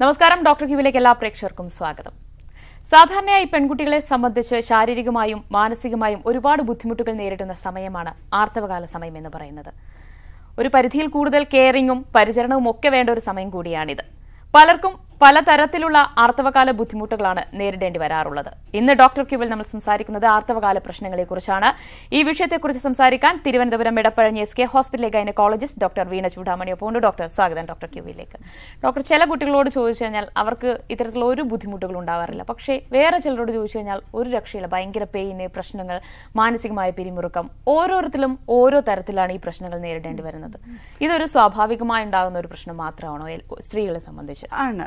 നമസ്കാരം. ഡോക്ടർ ക്യൂവിലേക്ക് എല്ലാ പ്രേക്ഷകർക്കും സ്വാഗതം. സാധാരണയായി പെൺകുട്ടികളെ സംബന്ധിച്ച് ശാരീരികമായും മാനസികമായും ഒരുപാട് ബുദ്ധിമുട്ടുകൾ നേരിടുന്ന സമയമാണ് ആർത്തവകാല സമയം എന്ന് പറയുന്നത്. ഒരു പരിധിയിൽ കൂടുതൽ കെയറിങ്ങും പരിചരണവും ഒക്കെ വേണ്ട ഒരു സമയം കൂടിയാണിത്. പലർക്കും പലതരത്തിലുള്ള ആർത്തവകാല ബുദ്ധിമുട്ടുകളാണ് നേരിടേണ്ടി വരാറുള്ളത്. ഇന്ന് ഡോക്ടർ ക്യൂവിൽ നമ്മൾ സംസാരിക്കുന്നത് ആർത്തവകാല പ്രശ്നങ്ങളെക്കുറിച്ചാണ്. ഈ വിഷയത്തെക്കുറിച്ച് സംസാരിക്കാൻ തിരുവനന്തപുരം ഇടപ്പഴഞ്ഞി എസ് കെ ഹോസ്പിറ്റലിലെ ഗൈനക്കോളജിസ്റ്റ് ഡോക്ടർ വീണ ചൂടാമണി ഒപ്പമുണ്ട് ഡോക്ടർ സ്വാഗതം ഡോക്ടർ ക്യൂവിലേക്ക്. ഡോക്ടർ ചില കുട്ടികളോട് ചോദിച്ചു കഴിഞ്ഞാൽ അവർക്ക് ഇത്തരത്തിലുള്ള ഒരു ബുദ്ധിമുട്ടുകളും ഉണ്ടാവാറില്ല. പക്ഷേ വേറെ ചിലരോട് ചോദിച്ചു കഴിഞ്ഞാൽ ഒരു രക്ഷയില്ല. ഭയങ്കര പെയിന് പ്രശ്നങ്ങൾ മാനസികമായ പിരിമുറുക്കം. ഓരോരുത്തരും ഓരോ തരത്തിലാണ് ഈ പ്രശ്നങ്ങൾ നേരിടേണ്ടി വരുന്നത്. ഇതൊരു സ്വാഭാവികമായി ഉണ്ടാകുന്ന ഒരു പ്രശ്നം മാത്രമാണോ? സ്ത്രീകളെ സംബന്ധിച്ച്. ആണ്.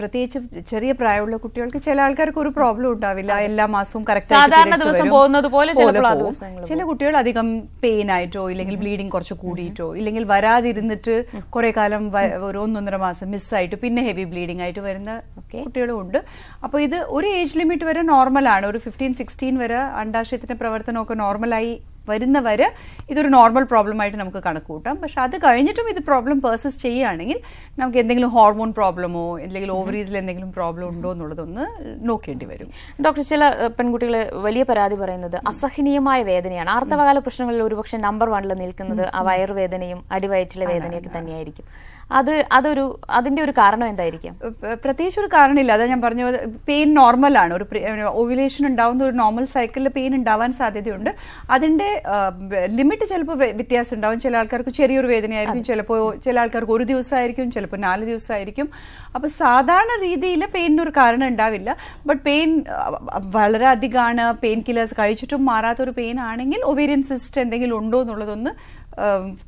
പ്രത്യേകിച്ച് ചെറിയ പ്രായമുള്ള കുട്ടികൾക്ക് ചില ആൾക്കാർക്ക് ഒരു പ്രോബ്ലം ഉണ്ടാവില്ല. എല്ലാ മാസവും കറക്റ്റ് സാധാരണ ദിവസം പോകുന്നത് പോലെ ചില കുട്ടികൾ അധികം പെയിൻ ആയിട്ടോ ഇല്ലെങ്കിൽ ബ്ലീഡിങ് കുറച്ച് കൂടിയിട്ടോ ഇല്ലെങ്കിൽ വരാതിരുന്നിട്ട് കുറെ കാലം ഒരു ഒന്നൊന്നര മാസം മിസ്സായിട്ട് പിന്നെ ഹെവി ബ്ലീഡിംഗ് ആയിട്ട് വരുന്ന കുട്ടികളും ഉണ്ട്. അപ്പോൾ ഇത് ഒരു ഏജ് ലിമിറ്റ് വരെ നോർമലാണ് ഒരു ഫിഫ്റ്റീൻ സിക്സ്റ്റീൻ വരെ അണ്ടാശയത്തിന്റെ പ്രവർത്തനമൊക്കെ നോർമലായി വരുന്നവരെ ഇതൊരു നോർമൽ പ്രോബ്ലം ആയിട്ട് നമുക്ക് കണക്ക് കൂട്ടാം പക്ഷെ അത് കഴിഞ്ഞിട്ടും ഇത് പ്രോബ്ലം പേഴ്സസ് ചെയ്യുകയാണെങ്കിൽ നമുക്ക് എന്തെങ്കിലും ഹോർമോൺ പ്രോബ്ലമോ അല്ലെങ്കിൽ ഓവറീസിൽ എന്തെങ്കിലും പ്രോബ്ലം ഉണ്ടോ എന്നുള്ളതൊന്ന് നോക്കേണ്ടി വരും. ഡോക്ടർ ചില പെൺകുട്ടികൾ വലിയ പരാതി പറയുന്നത് അസഹനീയമായ വേദനയാണ്. ആർത്തവകാല പ്രശ്നങ്ങളിൽ ഒരുപക്ഷെ നമ്പർ വണ്ണിൽ നിൽക്കുന്നത് ആ വയറുവേദനയും അടിവയറ്റിലെ വേദനയൊക്കെ തന്നെയായിരിക്കും. അത് അതൊരു അതിന്റെ ഒരു കാരണം എന്തായിരിക്കും? പ്രത്യേകിച്ച് ഒരു കാരണമില്ല. അതാ ഞാൻ പറഞ്ഞു പെയിൻ ആണ് ഒരു ഓവുലേഷൻ ഉണ്ടാവുന്ന ഒരു നോർമൽ സൈക്കിളിൽ പെയിൻ ഉണ്ടാവാൻ സാധ്യതയുണ്ട്. അതിന്റെ ലിമിറ്റ് ചിലപ്പോൾ വ്യത്യാസം ഉണ്ടാവും. ചില ആൾക്കാർക്ക് ചെറിയൊരു വേദനയായിരിക്കും ചിലപ്പോൾ ചില ആൾക്കാർക്ക് ഒരു ദിവസമായിരിക്കും ചിലപ്പോൾ നാല് ദിവസമായിരിക്കും അപ്പൊ സാധാരണ രീതിയിൽ പെയിനിന് ഒരു കാരണം ഉണ്ടാവില്ല. ബട്ട് പെയിൻ വളരെ അധികമാണ് പെയിൻ കില്ലേഴ്സ് കഴിച്ചിട്ടും മാറാത്ത ഒരു പെയിൻ ആണെങ്കിൽ ഒവേരിയൻ സിസ്റ്റ് എന്തെങ്കിലും ഉണ്ടോ എന്നുള്ളതൊന്ന്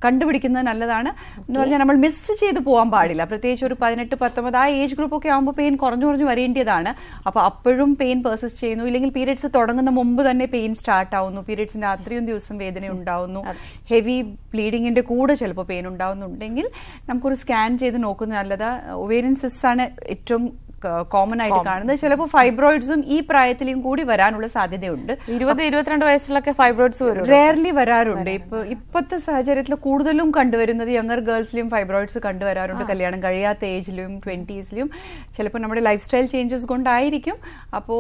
കണ്ടുപിടിക്കുന്നത് നല്ലതാണ്. എന്ന് പറഞ്ഞാൽ നമ്മൾ മിസ് ചെയ്ത് പോകാൻ പാടില്ല. പ്രത്യേകിച്ച് ഒരു പതിനെട്ട് പത്തൊമ്പത് ആ ഏജ് ഗ്രൂപ്പ് ഒക്കെ ആകുമ്പോൾ പെയിൻ കുറഞ്ഞു കുറഞ്ഞു വരേണ്ടതാണ്. അപ്പോൾ അപ്പോഴും പെയിൻ പെർസിസ്റ്റ് ചെയ്യുന്നു. ഇല്ലെങ്കിൽ പീരിയഡ്സ് തുടങ്ങുന്ന മുമ്പ് തന്നെ പെയിൻ സ്റ്റാർട്ട് ആവുന്നു. പീരിയഡ്സിന്റെ അത്രയും ദിവസം വേദന ഉണ്ടാവുന്നു. ഹെവി ബ്ലീഡിങ്ങിന്റെ കൂടെ ചിലപ്പോൾ പെയിൻ ഉണ്ടാവുന്നുണ്ടെങ്കിൽ നമുക്കൊരു സ്കാൻ ചെയ്ത് നോക്കുന്നത് നല്ലതാ. ഒവേരിയൻ സിസ് ആണ് ഏറ്റവും കോമൺ ആയിട്ട് കാണുന്നത്. ചിലപ്പോൾ ഫൈബ്രോയിഡ്സും ഈ പ്രായത്തിലും കൂടി വരാനുള്ള സാധ്യതയുണ്ട്. ഇരുപത് ഇരുപത്തിരണ്ട് വയസ്സിലൊക്കെ ഫൈബ്രോയിഡ്സ് വരും റെയർലി വരാറുണ്ട്. ഇപ്പൊ ഇപ്പോഴത്തെ സാഹചര്യത്തിൽ കൂടുതലും കണ്ടുവരുന്നത് യങ്ങർ ഗേൾസിലും ഫൈബ്രോയിഡ്സ് കണ്ടുവരാറുണ്ട്. കല്യാണം കഴിയാത്ത ഏജിലും ട്വന്റീസിലും ചിലപ്പോൾ നമ്മുടെ ലൈഫ് സ്റ്റൈൽ ചേഞ്ചസ് കൊണ്ടായിരിക്കും. അപ്പോ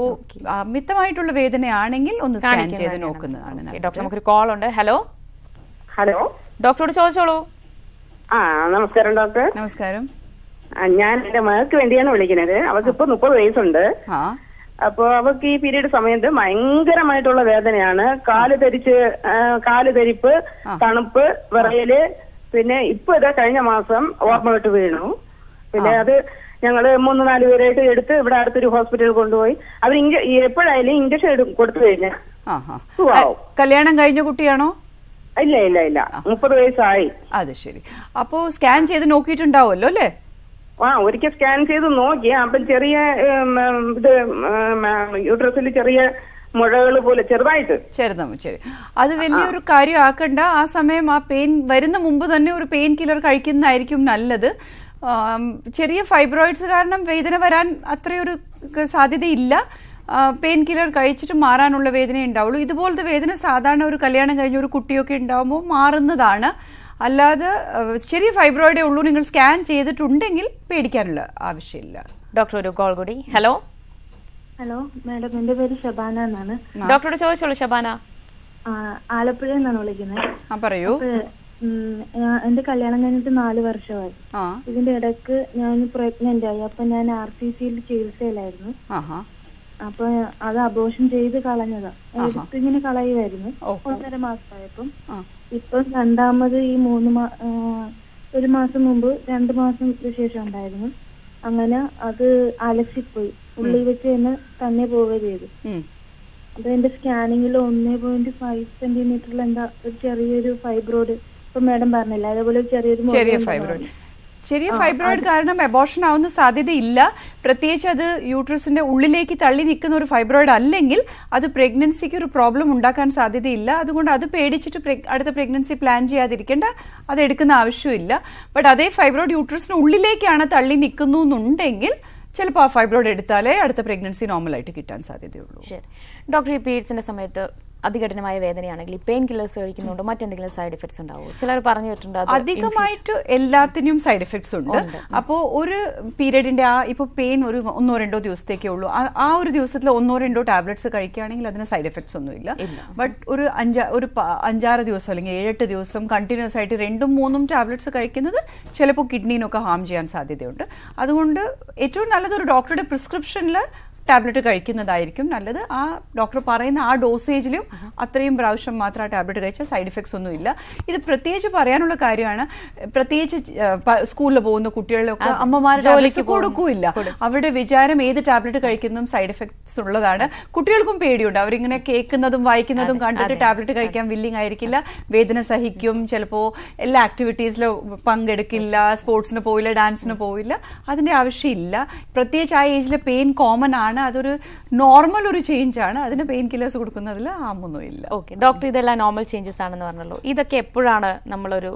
അമിതമായിട്ടുള്ള വേദനയാണെങ്കിൽ ഒന്ന് സ്കാൻ ചെയ്ത് നോക്കുന്നതാണ് ഡോക്ടർ നമുക്കൊരു കോൾ ഉണ്ട്. ഹലോ ഹലോ ഡോക്ടറോട് ചോദിച്ചോളൂ. ആ നമസ്കാരം ഡോക്ടർ നമസ്കാരം. ഞാൻ എന്റെ മകൾക്ക് വേണ്ടിയാണ് വിളിക്കുന്നത്. അവൾക്ക് ഇപ്പൊ മുപ്പത് വയസ്സുണ്ട്. അപ്പോ അവൾക്ക് ഈ പീരീഡ് സമയത്ത് ഭയങ്കരമായിട്ടുള്ള വേദനയാണ്. കാൽ ധരിച്ച് കാൽ ധരിപ്പ് തണുപ്പ് വിറയൽ. പിന്നെ ഇപ്പൊ ഇതാ കഴിഞ്ഞ മാസം ഓർമ്മ വിട്ട് വീണു. പിന്നെ അത് ഞങ്ങൾ മൂന്ന് നാല് പേരായിട്ട് എടുത്ത് ഇവിടെ അടുത്തൊരു ഹോസ്പിറ്റലിൽ കൊണ്ടുപോയി. അവർ ഇഞ്ച എപ്പോഴായാലും ഇഞ്ചക്ഷൻ കൊടുത്തു കഴിഞ്ഞാൽ ആ കല്യാണം കഴിഞ്ഞ കുട്ടിയാണോ? ഇല്ല ഇല്ല ഇല്ല. മുപ്പത് വയസ്സായി. അതെ ശരി. അപ്പോ സ്കാൻ ചെയ്ത് നോക്കിയിട്ടുണ്ടാവുമല്ലോ അല്ലേ? ആ ഒരിക്കൽ സ്കാൻ ചെയ്ത് നോക്കി. അപ്പം ചെറിയ ഇത് യൂട്രസിൽ ചെറിയ മുഴകൾ പോലെ ചെറുതായിട്ട്. ചെറുതാ ശരി. അത് വലിയൊരു കാര്യം ആക്കണ്ട. ആ സമയം ആ പെയിൻ വരുന്ന മുമ്പ് തന്നെ ഒരു പെയിൻ കില്ലർ കഴിക്കുന്നതായിരിക്കും നല്ലത്. ചെറിയ ഫൈബ്രോയിഡ്സ് കാരണം വേദന വരാൻ അത്രയൊരു സാധ്യതയില്ല. പെയിൻ കില്ലർ കഴിച്ചിട്ട് മാറാനുള്ള വേദന ഉണ്ടാവുള്ളൂ. ഇതുപോലത്തെ വേദന സാധാരണ ഒരു കല്യാണം കഴിഞ്ഞ ഒരു കുട്ടിയൊക്കെ ഉണ്ടാവുമ്പോൾ മാറുന്നതാണ്. അല്ലാതെ ചെറിയ ഫൈബ്രോയിഡേ ഉള്ളൂ. നിങ്ങൾ സ്കാൻ ചെയ്തിട്ടുണ്ടെങ്കിൽ പേടിക്കാനുള്ള ആവശ്യമില്ല. ഡോക്ടർ ഒരു കോൾ കൂടി. ഹലോ ഹലോ മാഡം എന്റെ പേര് ഷബാന എന്നാണ്. ഡോക്ടറോട് ചോദിച്ചോളൂ ഷബാന. ആലപ്പുഴ എന്നാണ് നിന്നാണ് വിളിക്കുന്നത്. പറയൂ. എന്റെ കല്യാണം കഴിഞ്ഞിട്ട് നാല് വർഷമായി. ഇതിന്റെ ഇടയ്ക്ക് ഞാൻ പ്രഗ്നന്റ് ആയി. അപ്പൊ ഞാൻ ആർ സി സിയിൽ ചികിത്സയിലായിരുന്നു. ആഹാ. അപ്പൊ അത് അബോഷൻ ചെയ്ത് കളഞ്ഞതാ. എടുത്തിങ്ങനെ കളയുമായിരുന്നു ഓഹോ. ഒന്നര മാസമായപ്പം. ഇപ്പൊ രണ്ടാമത് ഈ മൂന്ന് മാ ഒരു മാസം മുമ്പ് രണ്ട് മാസം ശേഷം ഉണ്ടായിരുന്നു. അങ്ങനെ അത് അലസിപ്പോയി. ഉള്ളിൽ വെച്ച് തന്നെ തന്നെ പോവുക ചെയ്തു. അപ്പൊ എന്റെ സ്കാനിങ്ങിൽ ഒന്നേ പോയിന്റ് ഫൈവ് സെന്റിമീറ്ററിൽ എന്താ ഒരു ചെറിയൊരു ഫൈബ്രോയിഡ് ഇപ്പൊ മാഡം പറഞ്ഞില്ല അതേപോലെ ചെറിയൊരു ഫൈബ്രോയിഡ്. ചെറിയ ഫൈബ്രോയിഡ് കാരണം അബോർഷൻ ആവുന്ന സാധ്യതയില്ല. പ്രത്യേകിച്ച് അത് യൂട്രസിന്റെ ഉള്ളിലേക്ക് തള്ളി നിൽക്കുന്ന ഒരു ഫൈബ്രോയിഡ് അല്ലെങ്കിൽ അത് പ്രഗ്നൻസിക്ക് ഒരു പ്രോബ്ലം ഉണ്ടാക്കാൻ സാധ്യതയില്ല. അതുകൊണ്ട് അത് പേടിച്ചിട്ട് അടുത്ത പ്രഗ്നൻസി പ്ലാൻ ചെയ്യാതിരിക്കേണ്ട അത് എടുക്കുന്ന ആവശ്യമില്ല ബട്ട് അതേ ഫൈബ്രോയിഡ് യൂട്രസിന് ഉള്ളിലേക്കാണ് തള്ളി നിൽക്കുന്നു എന്നുണ്ടെങ്കിൽ ചിലപ്പോൾ ആ ഫൈബ്രോയിഡ് എടുത്താലേ അടുത്ത പ്രഗ്നൻസി നോർമലായിട്ട് കിട്ടാൻ സാധ്യതയുള്ളൂ. ശരി. ഡോക്ടർ ഈ പീരീഡ്സിന്റെ സമയത്ത് അതികഠിനമായ വേദനയാണെങ്കിൽ പെയിൻ കില്ലേഴ്സ് കഴിക്കുന്നുണ്ടോ? മറ്റെന്തെങ്കിലും സൈഡ് എഫക്ട്സ് ഉണ്ടാവുമോ? ചിലർ പറഞ്ഞു കേട്ടിട്ടുണ്ട് അധികമായിട്ട് എല്ലാത്തിനും സൈഡ് എഫക്ട്സ് ഉണ്ട്. അപ്പോൾ ഒരു പീരീഡിന്റെ ആ ഇപ്പൊ പെയിൻ ഒരു ഒന്നോ രണ്ടോ ദിവസത്തേക്കേ ഉള്ളൂ. ആ ഒരു ദിവസത്തിൽ ഒന്നോ രണ്ടോ ടാബ്ലറ്റ്സ് കഴിക്കുകയാണെങ്കിൽ അതിന് സൈഡ് എഫക്ട്സ് ഒന്നുമില്ല. ബട്ട് ഒരു അഞ്ചാ ഒരു അഞ്ചാറ് ദിവസം അല്ലെങ്കിൽ ഏഴെട്ട് ദിവസം കണ്ടിന്യൂസ് ആയിട്ട് രണ്ടും മൂന്നും ടാബ്ലറ്റ്സ് കഴിക്കുന്നത് ചിലപ്പോൾ കിഡ്നീനൊക്കെ ഹാം ചെയ്യാൻ സാധ്യതയുണ്ട്. അതുകൊണ്ട് ഏറ്റവും നല്ലത് ഒരു ഡോക്ടറുടെ പ്രിസ്ക്രിപ്ഷനിൽ ടാബ്ലറ്റ് കഴിക്കുന്നതായിരിക്കും നല്ലത്. ആ ഡോക്ടർ പറയുന്ന ആ ഡോസേജിലും അത്രയും പ്രാവശ്യം മാത്രം ആ ടാബ്ലറ്റ് കഴിച്ചാൽ സൈഡ് എഫക്ട്സ് ഒന്നും ഇല്ല. ഇത് പ്രത്യേകിച്ച് പറയാനുള്ള കാര്യമാണ് പ്രത്യേകിച്ച് സ്കൂളിൽ പോകുന്ന കുട്ടികളിലൊക്കെ അമ്മമാർ ജോലിക്ക് കൊടുക്കൂല അവരുടെ വിചാരം ഏത് ടാബ്ലറ്റ് കഴിക്കുന്നതും സൈഡ് എഫക്ട്സ് ഉള്ളതാണ്. കുട്ടികൾക്കും പേടിയുണ്ട്. അവരിങ്ങനെ കേൾക്കുന്നതും വായിക്കുന്നതും കണ്ടിട്ട് ടാബ്ലറ്റ് കഴിക്കാൻ വില്ലിങ് ആയിരിക്കില്ല. വേദന സഹിക്കും. ചിലപ്പോൾ എല്ലാ ആക്ടിവിറ്റീസിലും പങ്കെടുക്കില്ല സ്പോർട്സിന് പോയില്ല ഡാൻസിന് പോയില്ല. അതിന്റെ ആവശ്യമില്ല. പ്രത്യേകിച്ച് ആ ഏജിലെ പെയിൻ കോമൺ ആണ്. അതൊരു നോർമൽ ഒരു ചേഞ്ച് ആണ്. അതിന് പെയിൻ കില്ലേഴ്സ് കൊടുക്കുന്നതിൽ ഹാമൊന്നുമില്ല ഓക്കെ ഡോക്ടർ ഇതെല്ലാം നോർമൽ ചേഞ്ചസ് ആണെന്ന് പറഞ്ഞല്ലോ. ഇതൊക്കെ എപ്പോഴാണ് നമ്മളൊരു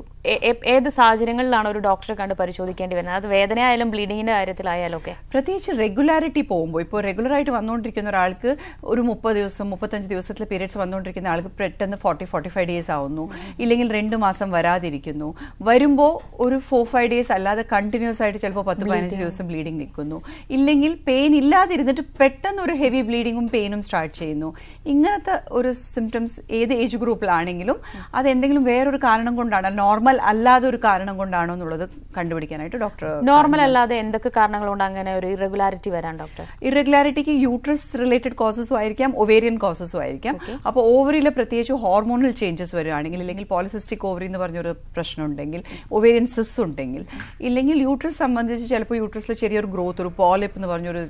ഏത് സാഹചര്യങ്ങളിലാണ് ഒരു ഡോക്ടറെ കണ്ട് പരിശോധിക്കേണ്ടി വരുന്നത്? അത് വേദനയായാലും ബ്ലീഡിങ്ങിന്റെ കാര്യത്തിലായാലും ഒക്കെ. പ്രത്യേകിച്ച് റെഗുലാരിറ്റി പോകുമ്പോൾ ഇപ്പോൾ റെഗുലർ ആയിട്ട് വന്നുകൊണ്ടിരിക്കുന്ന ഒരാൾക്ക് ഒരു മുപ്പത് ദിവസം മുപ്പത്തഞ്ച് ദിവസത്തിലെ പീരീഡ്സ് വന്നുകൊണ്ടിരിക്കുന്ന ആൾക്ക് പെട്ടെന്ന് ഫോർട്ടി ഫോർട്ടി ഫൈവ് ഡേയ്സ് ആവുന്നു. ഇല്ലെങ്കിൽ രണ്ട് മാസം വരാതിരിക്കുന്നു. വരുമ്പോൾ ഒരു ഫോർ ഫൈവ് ഡേയ്സ് അല്ലാതെ കണ്ടിന്യൂസ് ആയിട്ട് ചിലപ്പോൾ പത്ത് പതിനഞ്ച് ദിവസം ബ്ലീഡിങ് നിൽക്കുന്നു. ഇല്ലെങ്കിൽ പെയിൻ ഇല്ലാതിരുന്നിട്ട് പെട്ടെന്ന് ഒരു ഹെവി ബ്ലീഡിങ്ങും പെയിനും സ്റ്റാർട്ട് ചെയ്യുന്നു. ഇങ്ങനത്തെ ഒരു സിംറ്റംസ് ഏത് ഏജ് ഗ്രൂപ്പിലാണെങ്കിലും അത് എന്തെങ്കിലും വേറൊരു കാരണം കൊണ്ടാണ് നോർമൽ അല്ലാതെ ഒരു കാരണം കൊണ്ടാണോ എന്നുള്ളത് കണ്ടുപിടിക്കാനായിട്ട് ഡോക്ടർ നോർമൽ അല്ലാതെ എന്തൊക്കെ കാരണങ്ങൾ കൊണ്ട് അങ്ങനെ ഒരു ഇറഗുലാരിറ്റി വരാൻ ഡോക്ടർ ഇറഗുലാരിറ്റിക്ക് യൂട്രസ് റിലേറ്റഡ് കോസസും ആയിരിക്കാം ഒവേരിയൻ കോസസും ആയിരിക്കാം. അപ്പോൾ ഓവറിയിലെ പ്രത്യേകിച്ച് ഹോർമോണൽ ചേഞ്ചസ് വരികയാണെങ്കിൽ അല്ലെങ്കിൽ പോളിസിസ്റ്റിക് ഓവറി എന്ന് പറഞ്ഞൊരു പ്രശ്നം ഉണ്ടെങ്കിൽ ഒവേരിയൻ സിസ് ഉണ്ടെങ്കിൽ ഇല്ലെങ്കിൽ യൂട്രസ് സംബന്ധിച്ച് ചിലപ്പോൾ യൂട്രസിൽ ചെറിയൊരു ഗ്രോത്ത് ഒരു പോളിപ്പ് എന്ന് പറഞ്ഞൊരു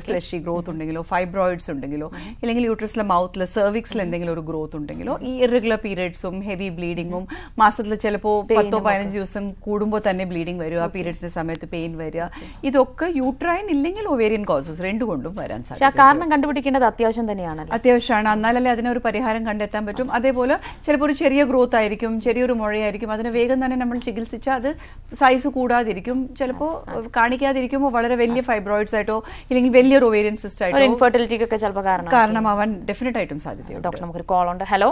ഫ്ലഷി ഗ്രോത്ത് ഉണ്ടെങ്കിലോ ഫൈബ്രോയിഡ്സ് ഉണ്ടെങ്കിലോ അല്ലെങ്കിൽ യൂട്രസിലെ മൗത്തിൽ സെർവിക്സിൽ എന്തെങ്കിലും ഒരു ഗ്രോത്ത് ഉണ്ടെങ്കിലോ ഈ ഇറഗുലർ പീരിയഡ്സും ഹെവി ബ്ലീഡിങ്ങും മാസത്തിൽ ചിലപ്പോൾ പത്തോ പതിനഞ്ച് ദിവസം കൂടുമ്പോൾ തന്നെ ബ്ലീഡിംഗ് വരിക പീരിയഡ്സിന്റെ സമയത്ത് പെയിൻ വരിക. ഇതൊക്കെ യൂട്രൈൻ ഇല്ലെങ്കിൽ ഒവേരിയൻ കോസസ് രണ്ടുകൊണ്ടും വരാൻ സാധിക്കും കാരണം കണ്ടുപിടിക്കേണ്ടത് അത്യാവശ്യം തന്നെയാണ് അത്യാവശ്യമാണ്. എന്നാലല്ലേ അതിനൊരു പരിഹാരം കണ്ടെത്താൻ പറ്റും. അതേപോലെ ചിലപ്പോൾ ഒരു ചെറിയ ഗ്രോത്ത് ആയിരിക്കും ചെറിയൊരു മുഴയായിരിക്കും. അതിന് വേഗം തന്നെ നമ്മൾ ചികിത്സിച്ചാൽ അത് സൈസ് കൂടാതിരിക്കും. ചിലപ്പോൾ കാണിക്കാതിരിക്കുമ്പോൾ വളരെ വലിയ ഫൈബ്രോയിഡ്സ് ആയിട്ടോ ഇല്ലെങ്കിൽ വലിയൊരു ഒവേരിയൻ സിസ്റ്റ് ആയിട്ട് ഇൻഫെർട്ടിലിറ്റിക്കൊക്കെ ചിലപ്പോൾ കാരണം കാരണമാവാൻ ഡെഫിനറ്റ് ആയിട്ടും സാധ്യതയുണ്ട്. ഡോക്ടർ നമുക്കൊരു കോൾ ഉണ്ട്. ഹലോ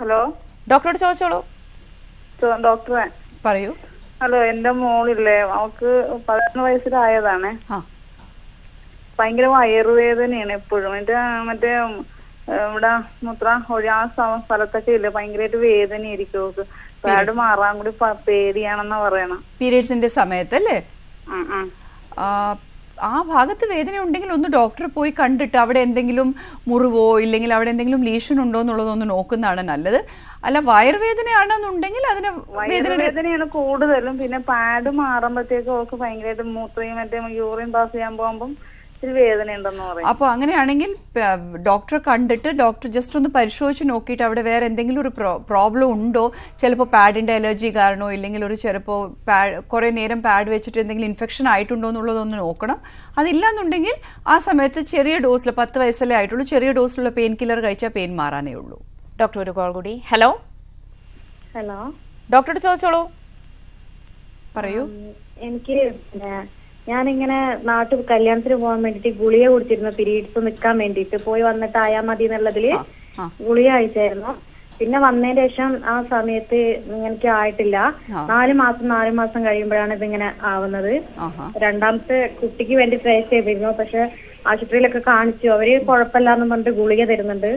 ഹലോ ഡോക്ടറോട് ചോദിച്ചോളൂ. ഡോക്ടറെ. പറയൂ. ഹലോ എന്റെ മോളില്ലേ? അവൾക്ക് പതിനൊന്ന് വയസ്സിലായതാണ്. ഭയങ്കര വയറുവേദനയാണ് എപ്പോഴും. എന്നിട്ട് മറ്റേ ഇവിടെ മുത്ര ഒഴി ആ സ്ഥലത്തൊക്കെ ഇല്ല? ഭയങ്കരമായിട്ട് വേദനയായിരിക്കും അവൾക്ക്. പാഡ് മാറാൻ കൂടി പേടിയാണെന്നാ പറയണം. പീരിയഡ്സിന്റെ സമയത്ത് അല്ലേ. ആ, ഭാഗത്ത് വേദന ഉണ്ടെങ്കിൽ ഒന്ന് ഡോക്ടറെ പോയി കണ്ടിട്ട് അവിടെ എന്തെങ്കിലും മുറിവോ ഇല്ലെങ്കിൽ അവിടെ എന്തെങ്കിലും ലീഷൻ ഉണ്ടോ എന്നുള്ളതൊന്ന് നോക്കുന്നതാണ് നല്ലത്. അല്ല വയറുവേദനയാണെന്നുണ്ടെങ്കിൽ അതിന് വേദനയാണ് കൂടുതലും. പിന്നെ പാഡ് മാറുമ്പോഴത്തേക്കും അവർക്ക് ഭയങ്കരമായിട്ട് മൂത്രയും മറ്റേ യൂറിൻ പാസ് ചെയ്യാൻ പോകുമ്പം ഇത്തിരി വേദന ഉണ്ടെന്ന് പറയും. അപ്പോൾ അങ്ങനെയാണെങ്കിൽ ഡോക്ടറെ കണ്ടിട്ട് ഡോക്ടർ ജസ്റ്റ് ഒന്ന് പരിശോധിച്ച് നോക്കിയിട്ട് അവിടെ വേറെ എന്തെങ്കിലും ഒരു പ്രോബ്ലം ഉണ്ടോ? ചിലപ്പോൾ പാഡിന്റെ അലർജി കാരണോ ഇല്ലെങ്കിൽ ഒരു ചിലപ്പോൾ കുറെ നേരം പാഡ് വെച്ചിട്ട് എന്തെങ്കിലും ഇൻഫെക്ഷൻ ആയിട്ടുണ്ടോ എന്നുള്ളതൊന്ന് നോക്കണം. അതില്ല എന്നുണ്ടെങ്കിൽ ആ സമയത്ത് ചെറിയ ഡോസിൽ പത്ത് വയസ്സല്ലേ ആയിട്ടുള്ളൂ ചെറിയ ഡോസിലുള്ള പെയിൻ കില്ലർ കഴിച്ചാൽ പെയിൻ മാറാനേ ഉള്ളൂ. ഡോക്ടർ ഒരു കോൾ കൂടി. ഹലോ ഹലോ ഡോക്ടറോട് ചോദിച്ചോളൂ. പറയൂ. എനിക്ക് ഞാനിങ്ങനെ നാട്ടിൽ കല്യാണത്തിന് പോകാൻ വേണ്ടിട്ട് ഗുളിക കുടിച്ചിരുന്നു പീരീഡ്സ് നിൽക്കാൻ വേണ്ടിയിട്ട് പോയി വന്നിട്ട് ആയാ മതി എന്നുള്ളതിൽ. ഗുളിക അയച്ചായിരുന്നു പിന്നെ വന്നതിന് ശേഷം ആ സമയത്ത് എനിക്ക് ആയിട്ടില്ല. നാല് മാസം നാല് മാസം കഴിയുമ്പോഴാണ് ഇതിങ്ങനെ ആവുന്നത്. രണ്ടാമത്തെ കുട്ടിക്ക് വേണ്ടി ട്രൈ ചെയ്തിരുന്നു. പക്ഷെ ആശുപത്രിയിലൊക്കെ കാണിച്ചു. അവർ കുഴപ്പമില്ലാന്ന് പറഞ്ഞിട്ട് ഗുളിക തരുന്നുണ്ട്.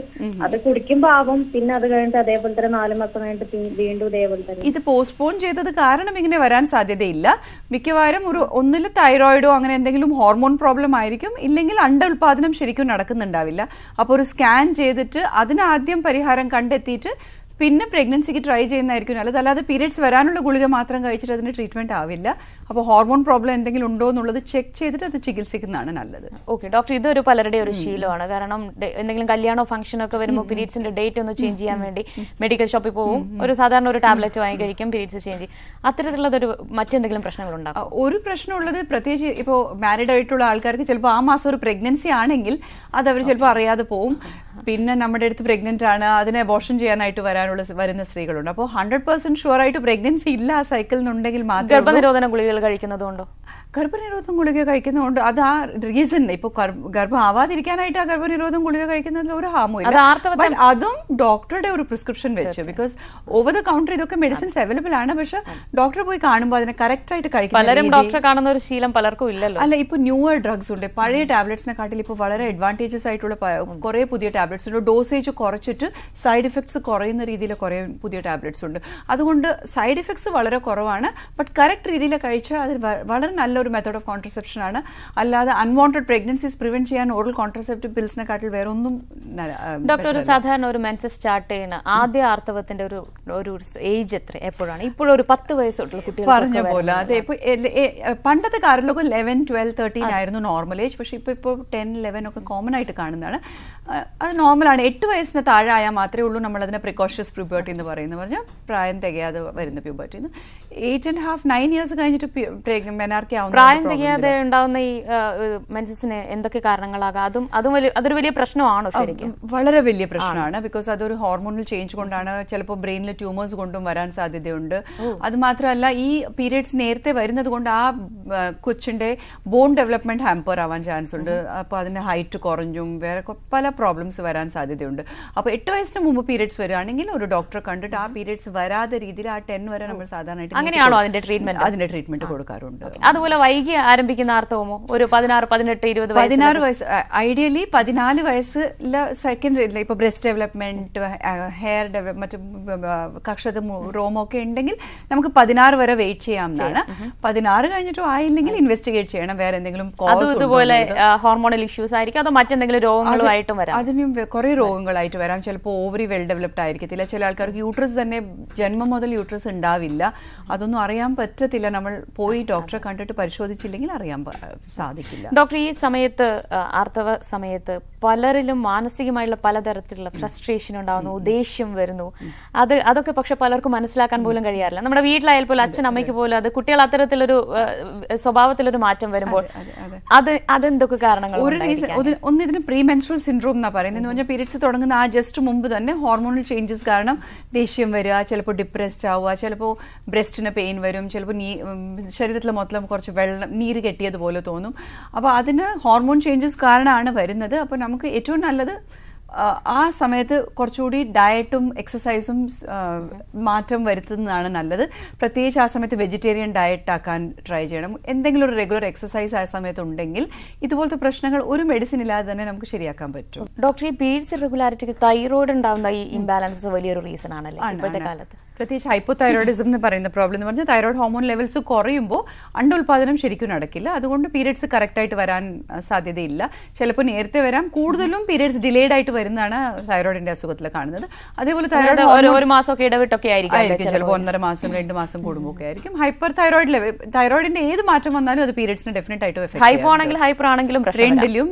അത് കുടിക്കുമ്പോ ആവും. പിന്നെ അത് കഴിഞ്ഞിട്ട് അതേപോലെ തന്നെ നാല് മാസം കഴിഞ്ഞിട്ട് വീണ്ടും ഇതേപോലെ തന്നെ. ഇത് പോസ്റ്റ്പോൺ ചെയ്തത് കാരണം ഇങ്ങനെ വരാൻ സാധ്യതയില്ല. മിക്കവാറും ഒരു ഒന്നിൽ തൈറോയിഡോ അങ്ങനെ എന്തെങ്കിലും ഹോർമോൺ പ്രോബ്ലം ആയിരിക്കും. ഇല്ലെങ്കിൽ അണ്ട ഉൽപാദനം ശരിക്കും നടക്കുന്നുണ്ടാവില്ല. അപ്പോൾ ഒരു സ്കാൻ ചെയ്തിട്ട് അതിനാദ്യം പരിഹാരം കണ്ടെത്തിയിട്ട് പിന്നെ പ്രഗ്നൻസിക്ക് ട്രൈ ചെയ്യുന്നതായിരിക്കും. നല്ലത് അല്ലാതെ പീരിയഡ്സ് വരാനുള്ള ഗുളിക മാത്രം കഴിച്ചിട്ട് അതിന് ട്രീറ്റ്മെന്റ് ആവില്ല. അപ്പോൾ ഹോർമോൺ പ്രോബ്ലം എന്തെങ്കിലും ഉണ്ടോ എന്നുള്ളത് ചെക്ക് ചെയ്തിട്ട് അത് ചികിത്സിക്കുന്നതാണ് നല്ലത്. ഓക്കെ ഡോക്ടർ ഇതൊരു പലരുടെ ഒരു ശീലമാണ്. കാരണം എന്തെങ്കിലും കല്യാണോ ഫംഗ്ഷനോ ഒക്കെ വരുമ്പോൾ പീരീഡ്സിന്റെ ഡേറ്റ് ഒന്ന് ചേഞ്ച് ചെയ്യാൻ വേണ്ടി മെഡിക്കൽ ഷോപ്പിൽ പോകും ഒരു സാധാരണ ഒരു ടാബ്ലറ്റ് വാങ്ങി കഴിക്കും പീരീഡ്സ് ചേഞ്ച് ചെയ്യും. അത്തരത്തിലുള്ളതൊരു മറ്റെന്തെങ്കിലും പ്രശ്നങ്ങൾ ഉണ്ടാകും ഒരു പ്രശ്നമുള്ളത് പ്രത്യേകിച്ച് ഇപ്പോൾ മാരീഡ് ആയിട്ടുള്ള ആൾക്കാർക്ക് ചിലപ്പോൾ ആ മാസം ഒരു പ്രഗ്നൻസി ആണെങ്കിൽ അത് അവർ ചിലപ്പോൾ അറിയാതെ പോവും. പിന്നെ നമ്മുടെ അടുത്ത് പ്രഗ്നന്റ് ആണ് അതിനെ അബോർഷൻ ചെയ്യാനായിട്ട് വരാനുള്ള വരുന്ന സ്ത്രീകളുണ്ട്. അപ്പോൾ ഹൺഡ്രഡ് പെർസെന്റ് ഷുവർ ആയിട്ട് പ്രഗ്നൻസി ഇല്ല ആ സൈക്കിൾ എന്നുണ്ടെങ്കിൽ മാത്രം ഗർഭനിരോധന ഗർഭനിരോധന ഗുളികകൾ കഴിക്കുന്നതുകൊണ്ടോ? ഗർഭനിരോധം ഗുളിക കഴിക്കുന്നതുകൊണ്ട് അത് ആ റീസൺ ഇപ്പൊ ഗർഭം ആവാതിരിക്കാനായിട്ട് ആ ഗർഭനിരോധം ഗുളിക കഴിക്കുന്നതിൽ ഒരു ഹാമോ അത് അതും ഡോക്ടറുടെ ഒരു പ്രിസ്ക്രിപ്ഷൻ വെച്ച്. ബിക്കോസ് ഓവർ ദ കൗണ്ടർ ഇതൊക്കെ മെഡിസിൻസ് അവൈലബിൾ ആണ്. പക്ഷെ ഡോക്ടർ പോയി കാണുമ്പോൾ അതിനെ കറക്റ്റ് ആയിട്ട് കഴിക്കും ഡോക്ടറെ കാണുന്ന ഒരു ശീലം പലർക്കും ഇല്ലല്ലോ. അല്ല ഇപ്പൊ ന്യൂവർ ഡ്രഗ്സ് ഉണ്ട്. പഴയ ടാബ്ലറ്റ്സിനെ കാട്ടിൽ ഇപ്പോൾ വളരെ അഡ്വാന്റേജസ് ആയിട്ടുള്ള കുറെ പുതിയ ടാബ്ലറ്റ്സ് ഉണ്ട്. ഡോസേജ് കുറച്ചിട്ട് സൈഡ് ഇഫക്ട്സ് കുറയുന്ന രീതിയിൽ കുറെ പുതിയ ടാബ്ലറ്റ്സ് ഉണ്ട്. അതുകൊണ്ട് സൈഡ് ഇഫക്ട്സ് വളരെ കുറവാണ്. ബട്ട് കറക്റ്റ് രീതിയിൽ കഴിച്ചാൽ അത് വളരെ നല്ലൊരു മെത്തേഡ് ഓഫ് കോൺട്രസെപ്ഷൻ ആണ്. അല്ലാതെ അൺവാണ്ടഡ് പ്രഗ്നൻസീസ് പ്രിവെന്റ് ചെയ്യാൻ ഓറൽ കോൺട്രസെപ്റ്റീവ് പിൽസിനെ കാട്ടിൽ വേറെ ഒന്നും ഡോക്ടർ ഒരു സാധാരണ ഒരു മെൻസസ് സ്റ്റാർട്ട് ചെയ്യുന്ന ആദ്യ ആർത്തവത്തിന്റെ ഒരു ഒരു ഏജ് എത്ര എപ്പോഴാണ്? ഇപ്പോഴും ഒരു പത്ത് വയസ്സുള്ള കുട്ടികൾ പറഞ്ഞ പോലെ അതെ ഇപ്പൊ പണ്ടത്തെ കാലത്തൊക്കെ ലെവൻ ട്വൽവ് തേർട്ടീൻ ആയിരുന്നു നോർമൽ ഏജ് പക്ഷെ ഇപ്പൊ ഇപ്പോൾ ടെൻ ലെവൻ ഒക്കെ കോമൺ ആയിട്ട് കാണുന്നതാണ്. അത് നോർമലാണ് എട്ട് വയസ്സിന് താഴെ ആയാൽ മാത്രമേ ഉള്ളൂ നമ്മൾ അതിനെ പ്രിക്കോഷ്യസ് പ്യൂബർട്ടി എന്ന് പറയുന്നത്. പറഞ്ഞാൽ പ്രായം തികയാതെ വരുന്ന puberty eight and half nine years കഴിഞ്ഞിട്ട് മെനാർക്കി പ്രായം തികയാതെ ഉണ്ടാവുന്ന ഈ മെൻസസിന് എന്തൊക്കെ കാരണങ്ങളാകാം? അതും അതും അതൊരു വലിയ പ്രശ്നമാണോ ശരിക്കും? വളരെ വലിയ പ്രശ്നമാണ്. ബിക്കോസ് അതൊരു ഹോർമോണൽ ചേഞ്ച് കൊണ്ടാണ് ചിലപ്പോൾ ബ്രെയിനിൽ ട്യൂമേഴ്സ് കൊണ്ടും വരാൻ സാധ്യതയുണ്ട്. അത് മാത്രമല്ല ഈ പീരിയഡ്സ് നേരത്തെ വരുന്നത് കൊണ്ട് ആ കൊച്ചിന്റെ ബോൺ ഡെവലപ്മെന്റ് ഹാമ്പർ ആവാൻ ചാൻസ് ഉണ്ട്. അപ്പോൾ അതിന്റെ ഹൈറ്റ് കുറഞ്ഞും വേറെ പല പ്രോബ്ലംസ് വരാൻ സാധ്യതയുണ്ട്. അപ്പോൾ എട്ട് വയസ്സിന് മുമ്പ് പീരിയഡ്സ് വരികയാണെങ്കിൽ ഒരു ഡോക്ടറെ കണ്ടിട്ട് ആ പീരിയഡ്സ് വരാതെ രീതിയിൽ ആ ടെൻ വരെ നമ്മൾ സാധാരണയായിട്ട് അങ്ങനെയാണോ അതിന്റെ ട്രീറ്റ്മെന്റ് അതിന്റെ ട്രീറ്റ്മെന്റ് കൊടുക്കാറുണ്ട്. അതുപോലെ വൈകി ആരംഭിക്കുന്ന ആർത്തവമോ? ഒരു പതിനാറ് പതിനെട്ട് ഇരുപത് പതിനാറ് വയസ്സ് ഐഡിയലി പതിനാല് വയസ്സിലെ സെക്കൻഡറി ഇപ്പൊ ബ്രസ്റ്റ് ഡെവലപ്മെന്റ് ഹെയർ ഡെവലപ്പ് മറ്റു കക്ഷത റോമൊക്കെ ഉണ്ടെങ്കിൽ നമുക്ക് പതിനാറ് വരെ വെയിറ്റ് ചെയ്യാം. ചെയ്യാവുന്നതാണ് പതിനാറ് കഴിഞ്ഞിട്ടും ആയില്ലെങ്കിൽ ഇൻവെസ്റ്റിഗേറ്റ് ചെയ്യണം. വേറെ എന്തെങ്കിലും അതും ഇതുപോലെ. ഹോർമോണൽ ഇഷ്യൂസ് ആയിരിക്കും. അതോ മറ്റെന്തെങ്കിലും രോഗങ്ങളുമായിട്ടും വരാം? അതിനും കുറെ രോഗങ്ങളായിട്ട് വരാം. ചിലപ്പോൾ ഓവറി വെൽ ഡെവലപ്ഡ് ആയിരിക്കത്തില്ല. ചില ആൾക്കാർക്ക് യൂട്രസ് തന്നെ ജന്മം മുതൽ യൂട്രസ് ഉണ്ടാവില്ല. അതൊന്നും അറിയാൻ പറ്റത്തില്ല. നമ്മൾ പോയി ഡോക്ടറെ കണ്ടിട്ട് പരിശോധിച്ചില്ലെങ്കിൽ അറിയാൻ സാധിക്കില്ല. ഡോക്ടർ ഈ സമയത്ത് ആർത്തവ സമയത്ത് പലരിലും മാനസികമായുള്ള പലതരത്തിലുള്ള ഫ്രസ്ട്രേഷൻ ഉണ്ടാവുന്നു ദേഷ്യം വരുന്നു. അത് അതൊക്കെ പക്ഷെ പലർക്കും മനസ്സിലാക്കാൻ പോലും കഴിയാറില്ല. നമ്മുടെ വീട്ടിലായാൽ പോലും അച്ഛൻ അമ്മയ്ക്ക് പോലും അത് കുട്ടികൾ അത്തരത്തിലൊരു സ്വഭാവത്തിലൊരു മാറ്റം വരുമ്പോൾ അത് അതെന്തൊക്കെ കാരണങ്ങൾ ഒരു റീസൺ ഒന്ന് ഇതിന് പ്രീ മെൻസ്ട്രൽ സിൻഡ്രോം എന്നാ പറയുന്നത്. എന്ന് പറഞ്ഞാൽ പീരീഡ്സ് തുടങ്ങുന്ന ആ ജസ്റ്റ് മുമ്പ് തന്നെ ഹോർമോണൽ ചേഞ്ചസ് കാരണം ദേഷ്യം വരിക ചിലപ്പോൾ ഡിപ്രസ്ഡ് ആവുക ചിലപ്പോൾ ബ്രസ്റ്റിന് പെയിൻ വരും. ചിലപ്പോൾ നീ ശരീരത്തിൽ മൊത്തം കുറച്ച് വെള്ളം നീര് കെട്ടിയതുപോലെ തോന്നും. അപ്പോൾ അതിന് ഹോർമോൺ ചേഞ്ചസ് കാരണമാണ് വരുന്നത്. അപ്പോൾ നമുക്ക് ഏറ്റവും നല്ലത് ആ, സമയത്ത് കുറച്ചുകൂടി ഡയറ്റും എക്സസൈസും മാറ്റം വരുത്തുന്നതാണ് നല്ലത്. പ്രത്യേകിച്ച് ആ സമയത്ത് വെജിറ്റേറിയൻ ഡയറ്റ് ആക്കാൻ ട്രൈ ചെയ്യണം. എന്തെങ്കിലും ഒരു റെഗുലർ എക്സസൈസ് ആ സമയത്ത് ഉണ്ടെങ്കിൽ ഇതുപോലത്തെ പ്രശ്നങ്ങൾ ഒരു മെഡിസിൻ ഇല്ലാതെ തന്നെ നമുക്ക് ശരിയാക്കാൻ പറ്റും. ഡോക്ടർ ഈ പീരീഡ്സ് റെഗുലാരിറ്റിക്ക് തൈറോയിഡ് ഉണ്ടാവുന്ന ഈ ഇംബാലൻസ് വലിയൊരു റീസൺ ആണല്ലേ? ആണ്, ഇപ്പോഴത്തെ കാലത്ത്. പ്രത്യേകിച്ച് ഹൈപ്പോതൈറോയിഡിസം എന്ന് പറയുന്ന പ്രോബ്ലം എന്ന് പറഞ്ഞാൽ തൈറോയ്ഡ് ഹോർമോൺ ലെവൽസ് കുറയുമ്പോൾ അണ്ടുൽപാദനം ശരിക്കും നടക്കില്ല. അതുകൊണ്ട് പീരിയഡ്സ് കറക്റ്റ് ആയിട്ട് വരാൻ സാധ്യതയില്ല. ചിലപ്പോൾ നേരത്തെ വരാം. കൂടുതലും പീരിയഡ്സ് ഡിലേഡ് ആയിട്ട് വരുന്നതാണ് തൈറോയിഡിന്റെ അസുഖത്തിൽ കാണുന്നത്. അതേപോലെ തൈറോയിഡ് ഒരു മാസമൊക്കെ ഇടവിട്ടൊക്കെ ആയിരിക്കും ചിലപ്പോൾ? ഒന്നര മാസം രണ്ട് മാസം കൂടുമ്പോൾ ഒക്കെ ആയിരിക്കും. ഹൈപ്പർ തൈറോയിഡ് ലെവൽ തൈറോയിഡിന്റെ ഏത് മാറ്റം വന്നാലും അത് പീരിയഡ്സിന് ഡെഫിനറ്റ് ആയിട്ട് ഹൈപ്പോ ആണെങ്കിൽ ഹൈപ്പർ ആണെങ്കിലും ട്രെൻഡിലും. രണ്ടിലും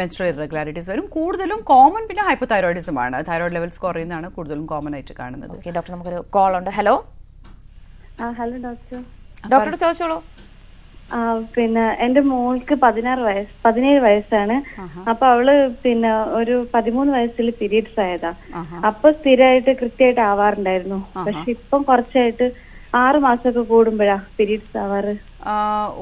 മെൻസ്ട്രൽ ഇറഗുലാരിറ്റീസ് വരും. കൂടുതലും കോമൺ പിന്നെ ഹൈപ്പോ തൈറോയിഡിസം ആണ്. തൈറോയിഡ് ലെവൽസ് കുറയുന്നതാണ് കൂടുതലും കോമൺ ആയിട്ട് കാണുന്നത്. ഓക്കെ ഡോക്ടർ നമുക്കൊരു കോൾ ഉണ്ട്. ഹലോ ആ ഹലോ ഡോക്ടർ ഡോക്ടർ ചോദിച്ചോളൂ. ആ പിന്നെ എന്റെ മോൾക്ക് പതിനാറ് വയസ്സ് പതിനേഴ് വയസ്സാണ്. അപ്പൊ അവൾ പിന്നെ ഒരു പതിമൂന്ന് വയസ്സിൽ പീരീഡ്സ് ആയതാ. അപ്പൊ സ്ഥിരമായിട്ട് കൃത്യമായിട്ട് ആവാറുണ്ടായിരുന്നു. പക്ഷെ ഇപ്പം കുറച്ചായിട്ട് ആറ് മാസമൊക്കെ കൂടുമ്പോഴാ പീരീഡ്സ് ആവാറ്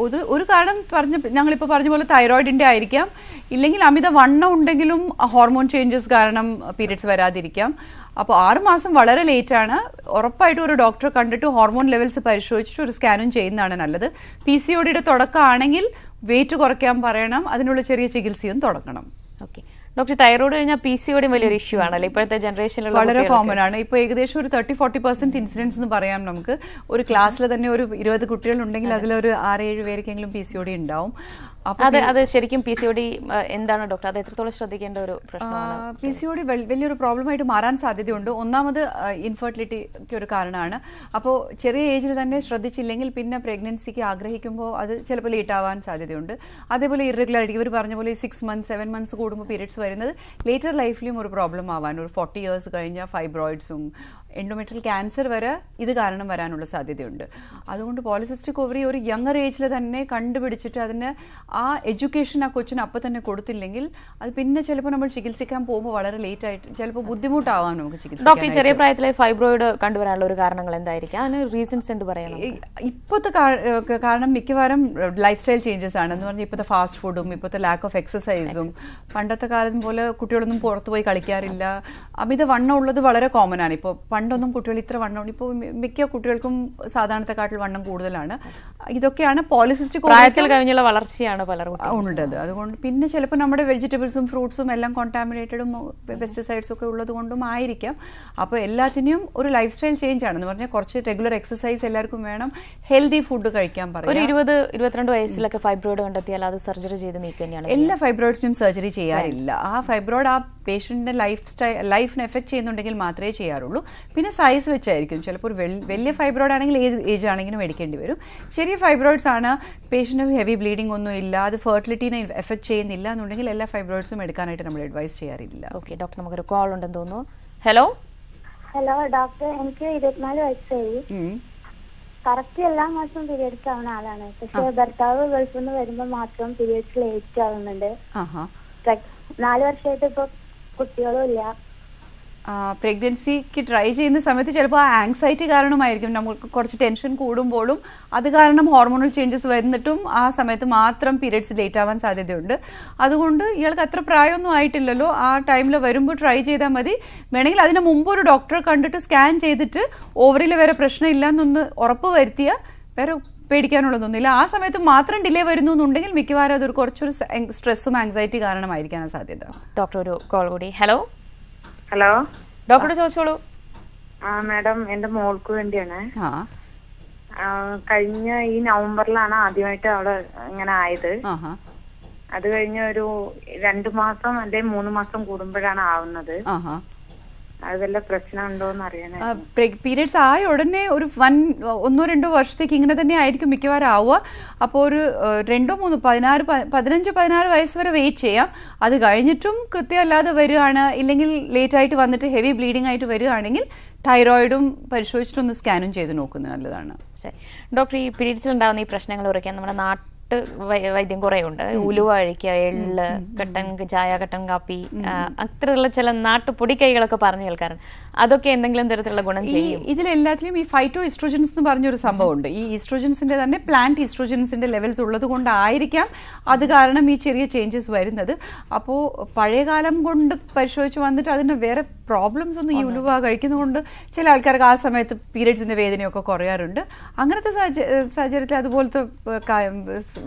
ഒരു ഒരു കാരണം പറഞ്ഞ ഞങ്ങളിപ്പോൾ പറഞ്ഞ പോലെ തൈറോയിഡിന്റെ ആയിരിക്കാം. ഇല്ലെങ്കിൽ അമിത വണ്ണം ഉണ്ടെങ്കിലും ഹോർമോൺ ചേഞ്ചസ് കാരണം പീരീഡ്സ് വരാതിരിക്കാം. അപ്പോൾ ആറ് മാസം വളരെ ലേറ്റ് ആണ്. ഉറപ്പായിട്ടും ഒരു ഡോക്ടറെ കണ്ടിട്ട് ഹോർമോൺ ലെവൽസ് പരിശോധിച്ചിട്ട് ഒരു സ്കാനും ചെയ്യുന്നതാണ് നല്ലത്. പി സി ഒടിയുടെ തുടക്കമാണെങ്കിൽ വെയിറ്റ് കുറയ്ക്കാൻ പറയണം. അതിനുള്ള ചെറിയ ചികിത്സയും തുടങ്ങണം. ഡോക്ടർ തൈറോയ്ഡ് കഴിഞ്ഞാൽ പി സി ഒടിയും വലിയൊരു ഇഷ്യൂ ആണല്ലോ? ഇപ്പോഴത്തെ ജനറേഷനിലുള്ള വളരെ കോമൺ ആണ്. ഇപ്പോൾ ഏകദേശം ഒരു തേർട്ടി ഫോർട്ടി പെർസെന്റ് ഇൻസിഡൻസ് എന്ന് പറയാം നമുക്ക്. ഒരു ക്ലാസ്സിൽ തന്നെ ഒരു ഇരുപത് കുട്ടികൾ ഉണ്ടെങ്കിൽ അതിലൊരു ആറ് ഏഴ് പേർക്കെങ്കിലും പി സി ഒടി ഉണ്ടാവും. അത് അത് ശരിക്കും പി സി ഒടി എന്താണ് ഡോക്ടർ? അത് എത്രത്തോളം ശ്രദ്ധിക്കേണ്ട ഒരു പ്രശ്നമാണ്? പി സി ഒ ഡി വലിയൊരു പ്രോബ്ലം ആയിട്ട് മാറാൻ സാധ്യതയുണ്ട്. ഒന്നാമത് ഇൻഫെർട്ടിലിറ്റിക്ക് ഒരു കാരണമാണ്. അപ്പോൾ ചെറിയ ഏജിൽ തന്നെ ശ്രദ്ധിച്ചില്ലെങ്കിൽ പിന്നെ പ്രഗ്നൻസിക്ക് ആഗ്രഹിക്കുമ്പോൾ അത് ചിലപ്പോൾ ലേറ്റ് ആവാൻ സാധ്യതയുണ്ട്. അതേപോലെ ഇറഗുലാരിറ്റി ഇവർ പറഞ്ഞ പോലെ സിക്സ് മന്ത്സ് സെവൻ മന്ത്സ് കൂടുമ്പോൾ പീരീഡ്സ് വരുന്നത് ലേറ്റർ ലൈഫിലും ഒരു പ്രോബ്ലം ആവാൻ ഒരു ഫോർട്ടി ഇയേഴ്സ് കഴിഞ്ഞ ഫൈബ്രോയിഡ്സും എൻഡോമെട്രിയൽ ക്യാൻസർ വരെ ഇത് കാരണം വരാനുള്ള സാധ്യതയുണ്ട്. അതുകൊണ്ട് പോളിസിസ്റ്റിക് ഓവറി ഒരു യങ്ങർ ഏജിൽ തന്നെ കണ്ടുപിടിച്ചിട്ട് അതിന് ആ എഡ്യൂക്കേഷൻ ആ കൊച്ചിന് അപ്പം തന്നെ കൊടുത്തില്ലെങ്കിൽ അത് പിന്നെ ചിലപ്പോൾ നമ്മൾ ചികിത്സിക്കാൻ പോകുമ്പോൾ വളരെ ലേറ്റ് ആയിട്ട് ചിലപ്പോൾ ബുദ്ധിമുട്ടാവാം നമുക്ക് ചികിത്സ ഡോക്ടർ ചെറിയ പ്രായത്തിലെ ഫൈബ്രോയിഡ് കണ്ടുവരാനുള്ള ഒരു കാരണങ്ങൾ എന്തായിരിക്കും? അതിന് റീസൺസ് എന്ത് പറയാം ഇപ്പോഴത്തെ കാരണം മിക്കവാറും ലൈഫ് സ്റ്റൈൽ ചേഞ്ചസ് ആണ്. എന്ന് പറഞ്ഞാൽ ഇപ്പോഴത്തെ ഫാസ്റ്റ് ഫുഡും ഇപ്പോഴത്തെ ലാക്ക് ഓഫ് എക്സസൈസും പണ്ടത്തെ കാലം പോലെ കുട്ടികളൊന്നും പുറത്തു പോയി കളിക്കാറില്ല. അമിത വണ്ണം ഉള്ളത് വളരെ കോമൺ ആണ്. ഇപ്പോൾ പണ്ടൊന്നും കുട്ടികൾ ഇത്ര വണ്ണം ഇപ്പോൾ മിക്ക കുട്ടികൾക്കും സാധാരണത്തെക്കാട്ടിൽ വണ്ണം കൂടുതലാണ്. ഇതൊക്കെയാണ് പോളിസിസ്റ്റിക് പ്രായത്തിൽ കഴിഞ്ഞുള്ള വളർച്ചയാണ് പലർക്കും ഉണ്ടത്. അതുകൊണ്ട് പിന്നെ ചിലപ്പോൾ നമ്മുടെ വെജിറ്റബിൾസും ഫ്രൂട്ട്സും എല്ലാം കോൺടാമിനേറ്റഡും പെസ്റ്റിസൈഡ്സും ഒക്കെ ഉള്ളത് കൊണ്ടും ആയിരിക്കാം. അപ്പോൾ എല്ലാത്തിനും ഒരു ലൈഫ് സ്റ്റൈൽ ചേഞ്ച് ആണെന്ന് പറഞ്ഞാൽ കുറച്ച് റെഗുലർ എക്സസൈസ് എല്ലാവർക്കും വേണം. ഹെൽത്തി ഫുഡ് കഴിക്കാൻ ഒരു പറയാം ഇരുപത് ഇരുപത്തിരണ്ട് വയസ്സിലൊക്കെ ഫൈബ്രോയിഡ് കണ്ടെത്തിയാൽ അത് സർജറി ചെയ്ത് നീക്കുകയാണ് എല്ലാ ഫൈബ്രോയിഡ്സിനും സർജറി ചെയ്യാറില്ല. ആ ഫൈബ്രോയിഡ് ആ പേഷ്യന്റിന്റെ ലൈഫ് സ്റ്റൈൽ ലൈഫിനെ എഫക്ട് ചെയ്യുന്നുണ്ടെങ്കിൽ മാത്രമേ ചെയ്യാറുള്ളൂ. പിന്നെ സൈസ് വെച്ചായിരിക്കും. ചിലപ്പോൾ ഒരു വലിയ ഫൈബ്രോയിഡ് ആണെങ്കിൽ ഏജ് ഏജ് ആണെങ്കിലും മേടിക്കേണ്ടി വരും. ചെറിയ ഫൈബ്രോയിഡ്സ് ആണ് പേഷ്യന്റ് ഹെവി ബ്ലീഡിംഗ് ഒന്നും ഇല്ല അത് ഫെർട്ടിലിറ്റിനെ എഫക്ട് ചെയ്യുന്നില്ല എന്നുണ്ടെങ്കിൽ എല്ലാ ഫൈബ്രോയിഡ്സും എടുക്കാനായിട്ട് നമ്മൾ അഡ്വൈസ് ചെയ്യാറില്ല. ഓക്കെ ഡോക്ടർ നമുക്കൊരു കോൾ ഉണ്ടെന്ന് തോന്നുന്നു. ഹലോ ഹലോ ഡോക്ടർ എനിക്ക് ഇരുപത്തിനാല് വയസ്സായി. കറക്റ്റ് എല്ലാ മാസവും പീരിയഡ്സ് ആവുന്ന ആളാണ്. പക്ഷെ ഭർത്താവ് ഗൾഫിൽ നിന്ന് വരുമ്പോൾ മാത്രം പീരിയഡ്സ് ലേറ്റ് ആവുന്നുണ്ട്. നാല് വർഷമായിട്ട് ഇപ്പൊ കുട്ടികളും ഇല്ല പ്രഗ്നൻസിക്ക് ട്രൈ ചെയ്യുന്ന സമയത്ത് ചിലപ്പോൾ ആ ആങ്സൈറ്റി കാരണമായിരിക്കും. നമുക്ക് കുറച്ച് ടെൻഷൻ കൂടുമ്പോഴും അത് കാരണം ഹോർമോണൽ ചേഞ്ചസ് വരുന്നിട്ടും ആ സമയത്ത് മാത്രം പീരിയഡ്സ് ലേറ്റ് ആവാൻ സാധ്യതയുണ്ട്. അതുകൊണ്ട് ഇയാൾക്ക് അത്ര പ്രായമൊന്നും ആയിട്ടില്ലല്ലോ. ആ ടൈമിൽ വരുമ്പോൾ ട്രൈ ചെയ്താൽ മതി. വേണമെങ്കിൽ അതിന് മുമ്പ് ഒരു ഡോക്ടറെ കണ്ടിട്ട് സ്കാൻ ചെയ്തിട്ട് ഓവറിൽ വേറെ പ്രശ്നമില്ല എന്നൊന്ന് ഉറപ്പ് വരുത്തിയാൽ വേറെ പേടിക്കാനുള്ളതൊന്നുമില്ല ആ സമയത്ത് മാത്രം ഡിലേ വരുന്നു എന്നുണ്ടെങ്കിൽ മിക്കവാറും അതൊരു കുറച്ചൊരു സ്ട്രെസ്സും ആങ്സൈറ്റി കാരണമായിരിക്കാനാണ് സാധ്യത. ഡോക്ടർ ഒരു കോൾ കൂടി. ഹലോ? ഹലോ? ഡോക്ടർ ചോദിച്ചോളൂ. ആ മാഡം എന്റെ മോൾക്ക് വേണ്ടിയാണ്. കഴിഞ്ഞ ഈ നവംബറിലാണ് ആദ്യമായിട്ട് അവൾ ഇങ്ങനെ ആയത്. അത് കഴിഞ്ഞ ഒരു രണ്ടു മാസം അല്ലെങ്കിൽ മൂന്ന് മാസം കൂടുമ്പോഴാണ് ആവുന്നത്. പീരിയഡ്സ് ആയ ഉടനെ ഒരു വൺ ഒന്നോ രണ്ടോ വർഷത്തേക്ക് ഇങ്ങനെ തന്നെ ആയിരിക്കും മിക്കവാറും ആവുക. അപ്പോൾ ഒരു രണ്ടോ മൂന്നോ പതിനാറ് പതിനഞ്ച് പതിനാറ് വയസ്സ് വരെ വെയിറ്റ് ചെയ്യാം. അത് കഴിഞ്ഞിട്ടും കൃത്യമല്ലാതെ വരികയാണ്. ഇല്ലെങ്കിൽ ലേറ്റ് ആയിട്ട് വന്നിട്ട് ഹെവി ബ്ലീഡിംഗ് ആയിട്ട് വരികയാണെങ്കിൽ തൈറോയിഡും പരിശോധിച്ചിട്ടൊന്ന് സ്കാനും ചെയ്ത് നോക്കുന്നത് നല്ലതാണ്. ശരി. ഡോക്ടർ ഈ പീരീഡ്സിൽ ഉണ്ടാകുന്ന ഈ പ്രശ്നങ്ങൾ കുറയ്ക്കാൻ നമ്മുടെ നാട്ട് വൈദ്യം കുറെ ഉണ്ട് ഉലുവ കഴിക്കുക എള്ള് കട്ടൻ ചായ കട്ടൻ കാപ്പി അത്തരത്തിലുള്ള ചില നാട്ടു പൊടിക്കൈകളൊക്കെ പറഞ്ഞു കേൾക്കാറുണ്ട്. അതൊക്കെ എന്തെങ്കിലും തരത്തിലുള്ള ഗുണം ചെയ്യും? ഇതിലെല്ലാത്തിലും ഈ ഫൈറ്റോ ഇസ്ട്രോജൻസ് എന്ന് പറഞ്ഞൊരു സംഭവമുണ്ട്. ഈ ഇസ്ട്രോജൻസിന്റെ തന്നെ പ്ലാന്റ് ഇസ്ട്രോജൻസിന്റെ ലെവൽസ് ഉള്ളത് കൊണ്ടായിരിക്കാം അത് കാരണം ഈ ചെറിയ ചേഞ്ചസ് വരുന്നത്. അപ്പോൾ പഴയകാലം കൊണ്ട് പരിശോധിച്ച് വന്നിട്ട് അതിന് വേറെ പ്രോബ്ലംസ് ഒന്നും ഈ ഉലുവ കഴിക്കുന്നതുകൊണ്ട് ചില ആൾക്കാർക്ക് ആ സമയത്ത് പീരിയഡ്സിന്റെ വേദനയൊക്കെ കുറയാറുണ്ട്. അങ്ങനത്തെ സാഹചര്യത്തിൽ അതുപോലത്തെ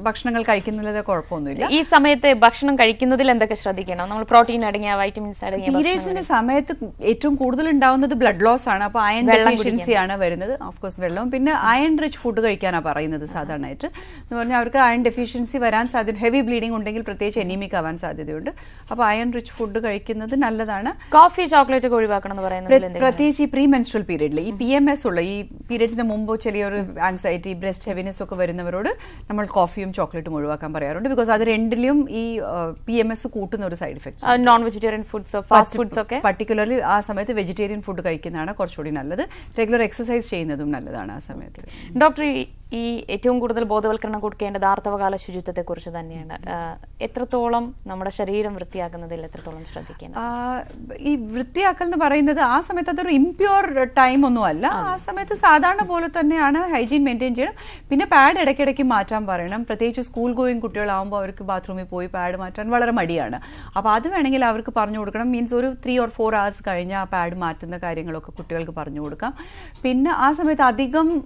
ഭക്ഷണങ്ങൾ കഴിക്കുന്നതിൽ കുഴപ്പമൊന്നുമില്ല. ഈ സമയത്ത് ഭക്ഷണം കഴിക്കുന്നതിൽ എന്തൊക്കെ ശ്രദ്ധിക്കണം? നമ്മൾ പ്രോട്ടീൻ അടങ്ങിയ വൈറ്റമിൻസ് അടങ്ങിയ പീരിയഡ്സിന്റെ സമയത്ത് ഏറ്റവും കൂടുതൽ ഉണ്ടാവുന്നത് ബ്ലഡ് ലോസ് ആണ്. അപ്പൊ അയൺ ഡെഫിഷ്യൻസി ആണ് വരുന്നത്. ഓഫ് കോഴ്സ് വെള്ളവും. പിന്നെ അയൺ റിച്ച് ഫുഡ് കഴിക്കാനാണ് പറയുന്നത് സാധാരണയായിട്ട്. എന്ന് പറഞ്ഞാൽ അവർക്ക് അയൺ ഡെഫിഷ്യൻസി വരാൻ സാധ്യത ഹെവി ബ്ലീഡിംഗ് ഉണ്ടെങ്കിൽ പ്രത്യേകിച്ച് എനിമിക് ആവാൻ സാധ്യതയുണ്ട്. അപ്പൊ അയൺ റിച്ച് ഫുഡ് കഴിക്കുന്നത് നല്ലതാണ്. കോഫി ചോക്ലേറ്റ് ഒക്കെ ഒഴിവാക്കണം എന്ന് പ്രത്യേകിച്ച് ഈ പ്രീ മെൻസ്ട്രൽ പീരീഡിൽ ഈ പി എം എസ് ഉള്ള ഈ പീരീഡ്സിന് മുമ്പ് ചെറിയൊരു ആൻസൈറ്റി ബ്രസ്റ്റ് ഹെവിനെസ് ഒക്കെ വരുന്നവരോട് നമ്മൾ കോഫിയും ചോക്ലേറ്റും ഒഴിവാക്കാൻ പറയാറുണ്ട് ബിക്കോസ് അത് രണ്ടിലും ഈ പി എം എസ് കൂട്ടുന്ന ഒരു side effects non vegetarian foods fast foods ഒക്കെ? പർട്ടിക്കുലർലി ആ സമയത്ത് വെജിറ്റേറിയൻ ഫുഡ് കഴിക്കുന്നതാണ് കുറച്ചുകൂടി നല്ലത്. റെഗുലർ എക്സസൈസ് ചെയ്യുന്നതും നല്ലതാണ് ആ സമയത്ത്. ഡോക്ടർ ഈ- ഏറ്റവും കൂടുതൽ ബോധവൽക്കരണം കൊടുക്കേണ്ടത് ആർത്തവകാല ശുചിത്വത്തെ കുറിച്ച് തന്നെയാണ് എത്രത്തോളം നമ്മുടെ ശരീരം വൃത്തിയാക്കുന്നതിൽ എത്രത്തോളം ശ്രദ്ധിക്കണം ഈ വൃത്തിയാക്കൽ എന്ന് പറയുന്നത് ആ സമയത്ത് അതൊരു ഇംപ്യൂർ ടൈം ഒന്നും അല്ല. ആ സമയത്ത് സാധാരണ പോലെ തന്നെയാണ് ഹൈജീൻ മെയിന്റെയിൻ ചെയ്യണം. പിന്നെ പാഡ് ഇടയ്ക്കിടയ്ക്ക് മാറ്റാൻ പറയണം. പ്രത്യേകിച്ച് സ്കൂൾ ഗോയിങ് കുട്ടികളാവുമ്പോൾ അവർക്ക് ബാത്റൂമിൽ പോയി പാഡ് മാറ്റാൻ വളരെ മടിയാണ്. അപ്പോൾ അത് വേണമെങ്കിൽ അവർക്ക് പറഞ്ഞു കൊടുക്കണം. മീൻസ് ഒരു ത്രീ ഓർ ഫോർ അവേഴ്സ് കഴിഞ്ഞ് ആ പാഡ് മാറ്റുന്ന കാര്യങ്ങളൊക്കെ കുട്ടികൾക്ക് പറഞ്ഞു കൊടുക്കാം. പിന്നെ ആ സമയത്ത് അധികം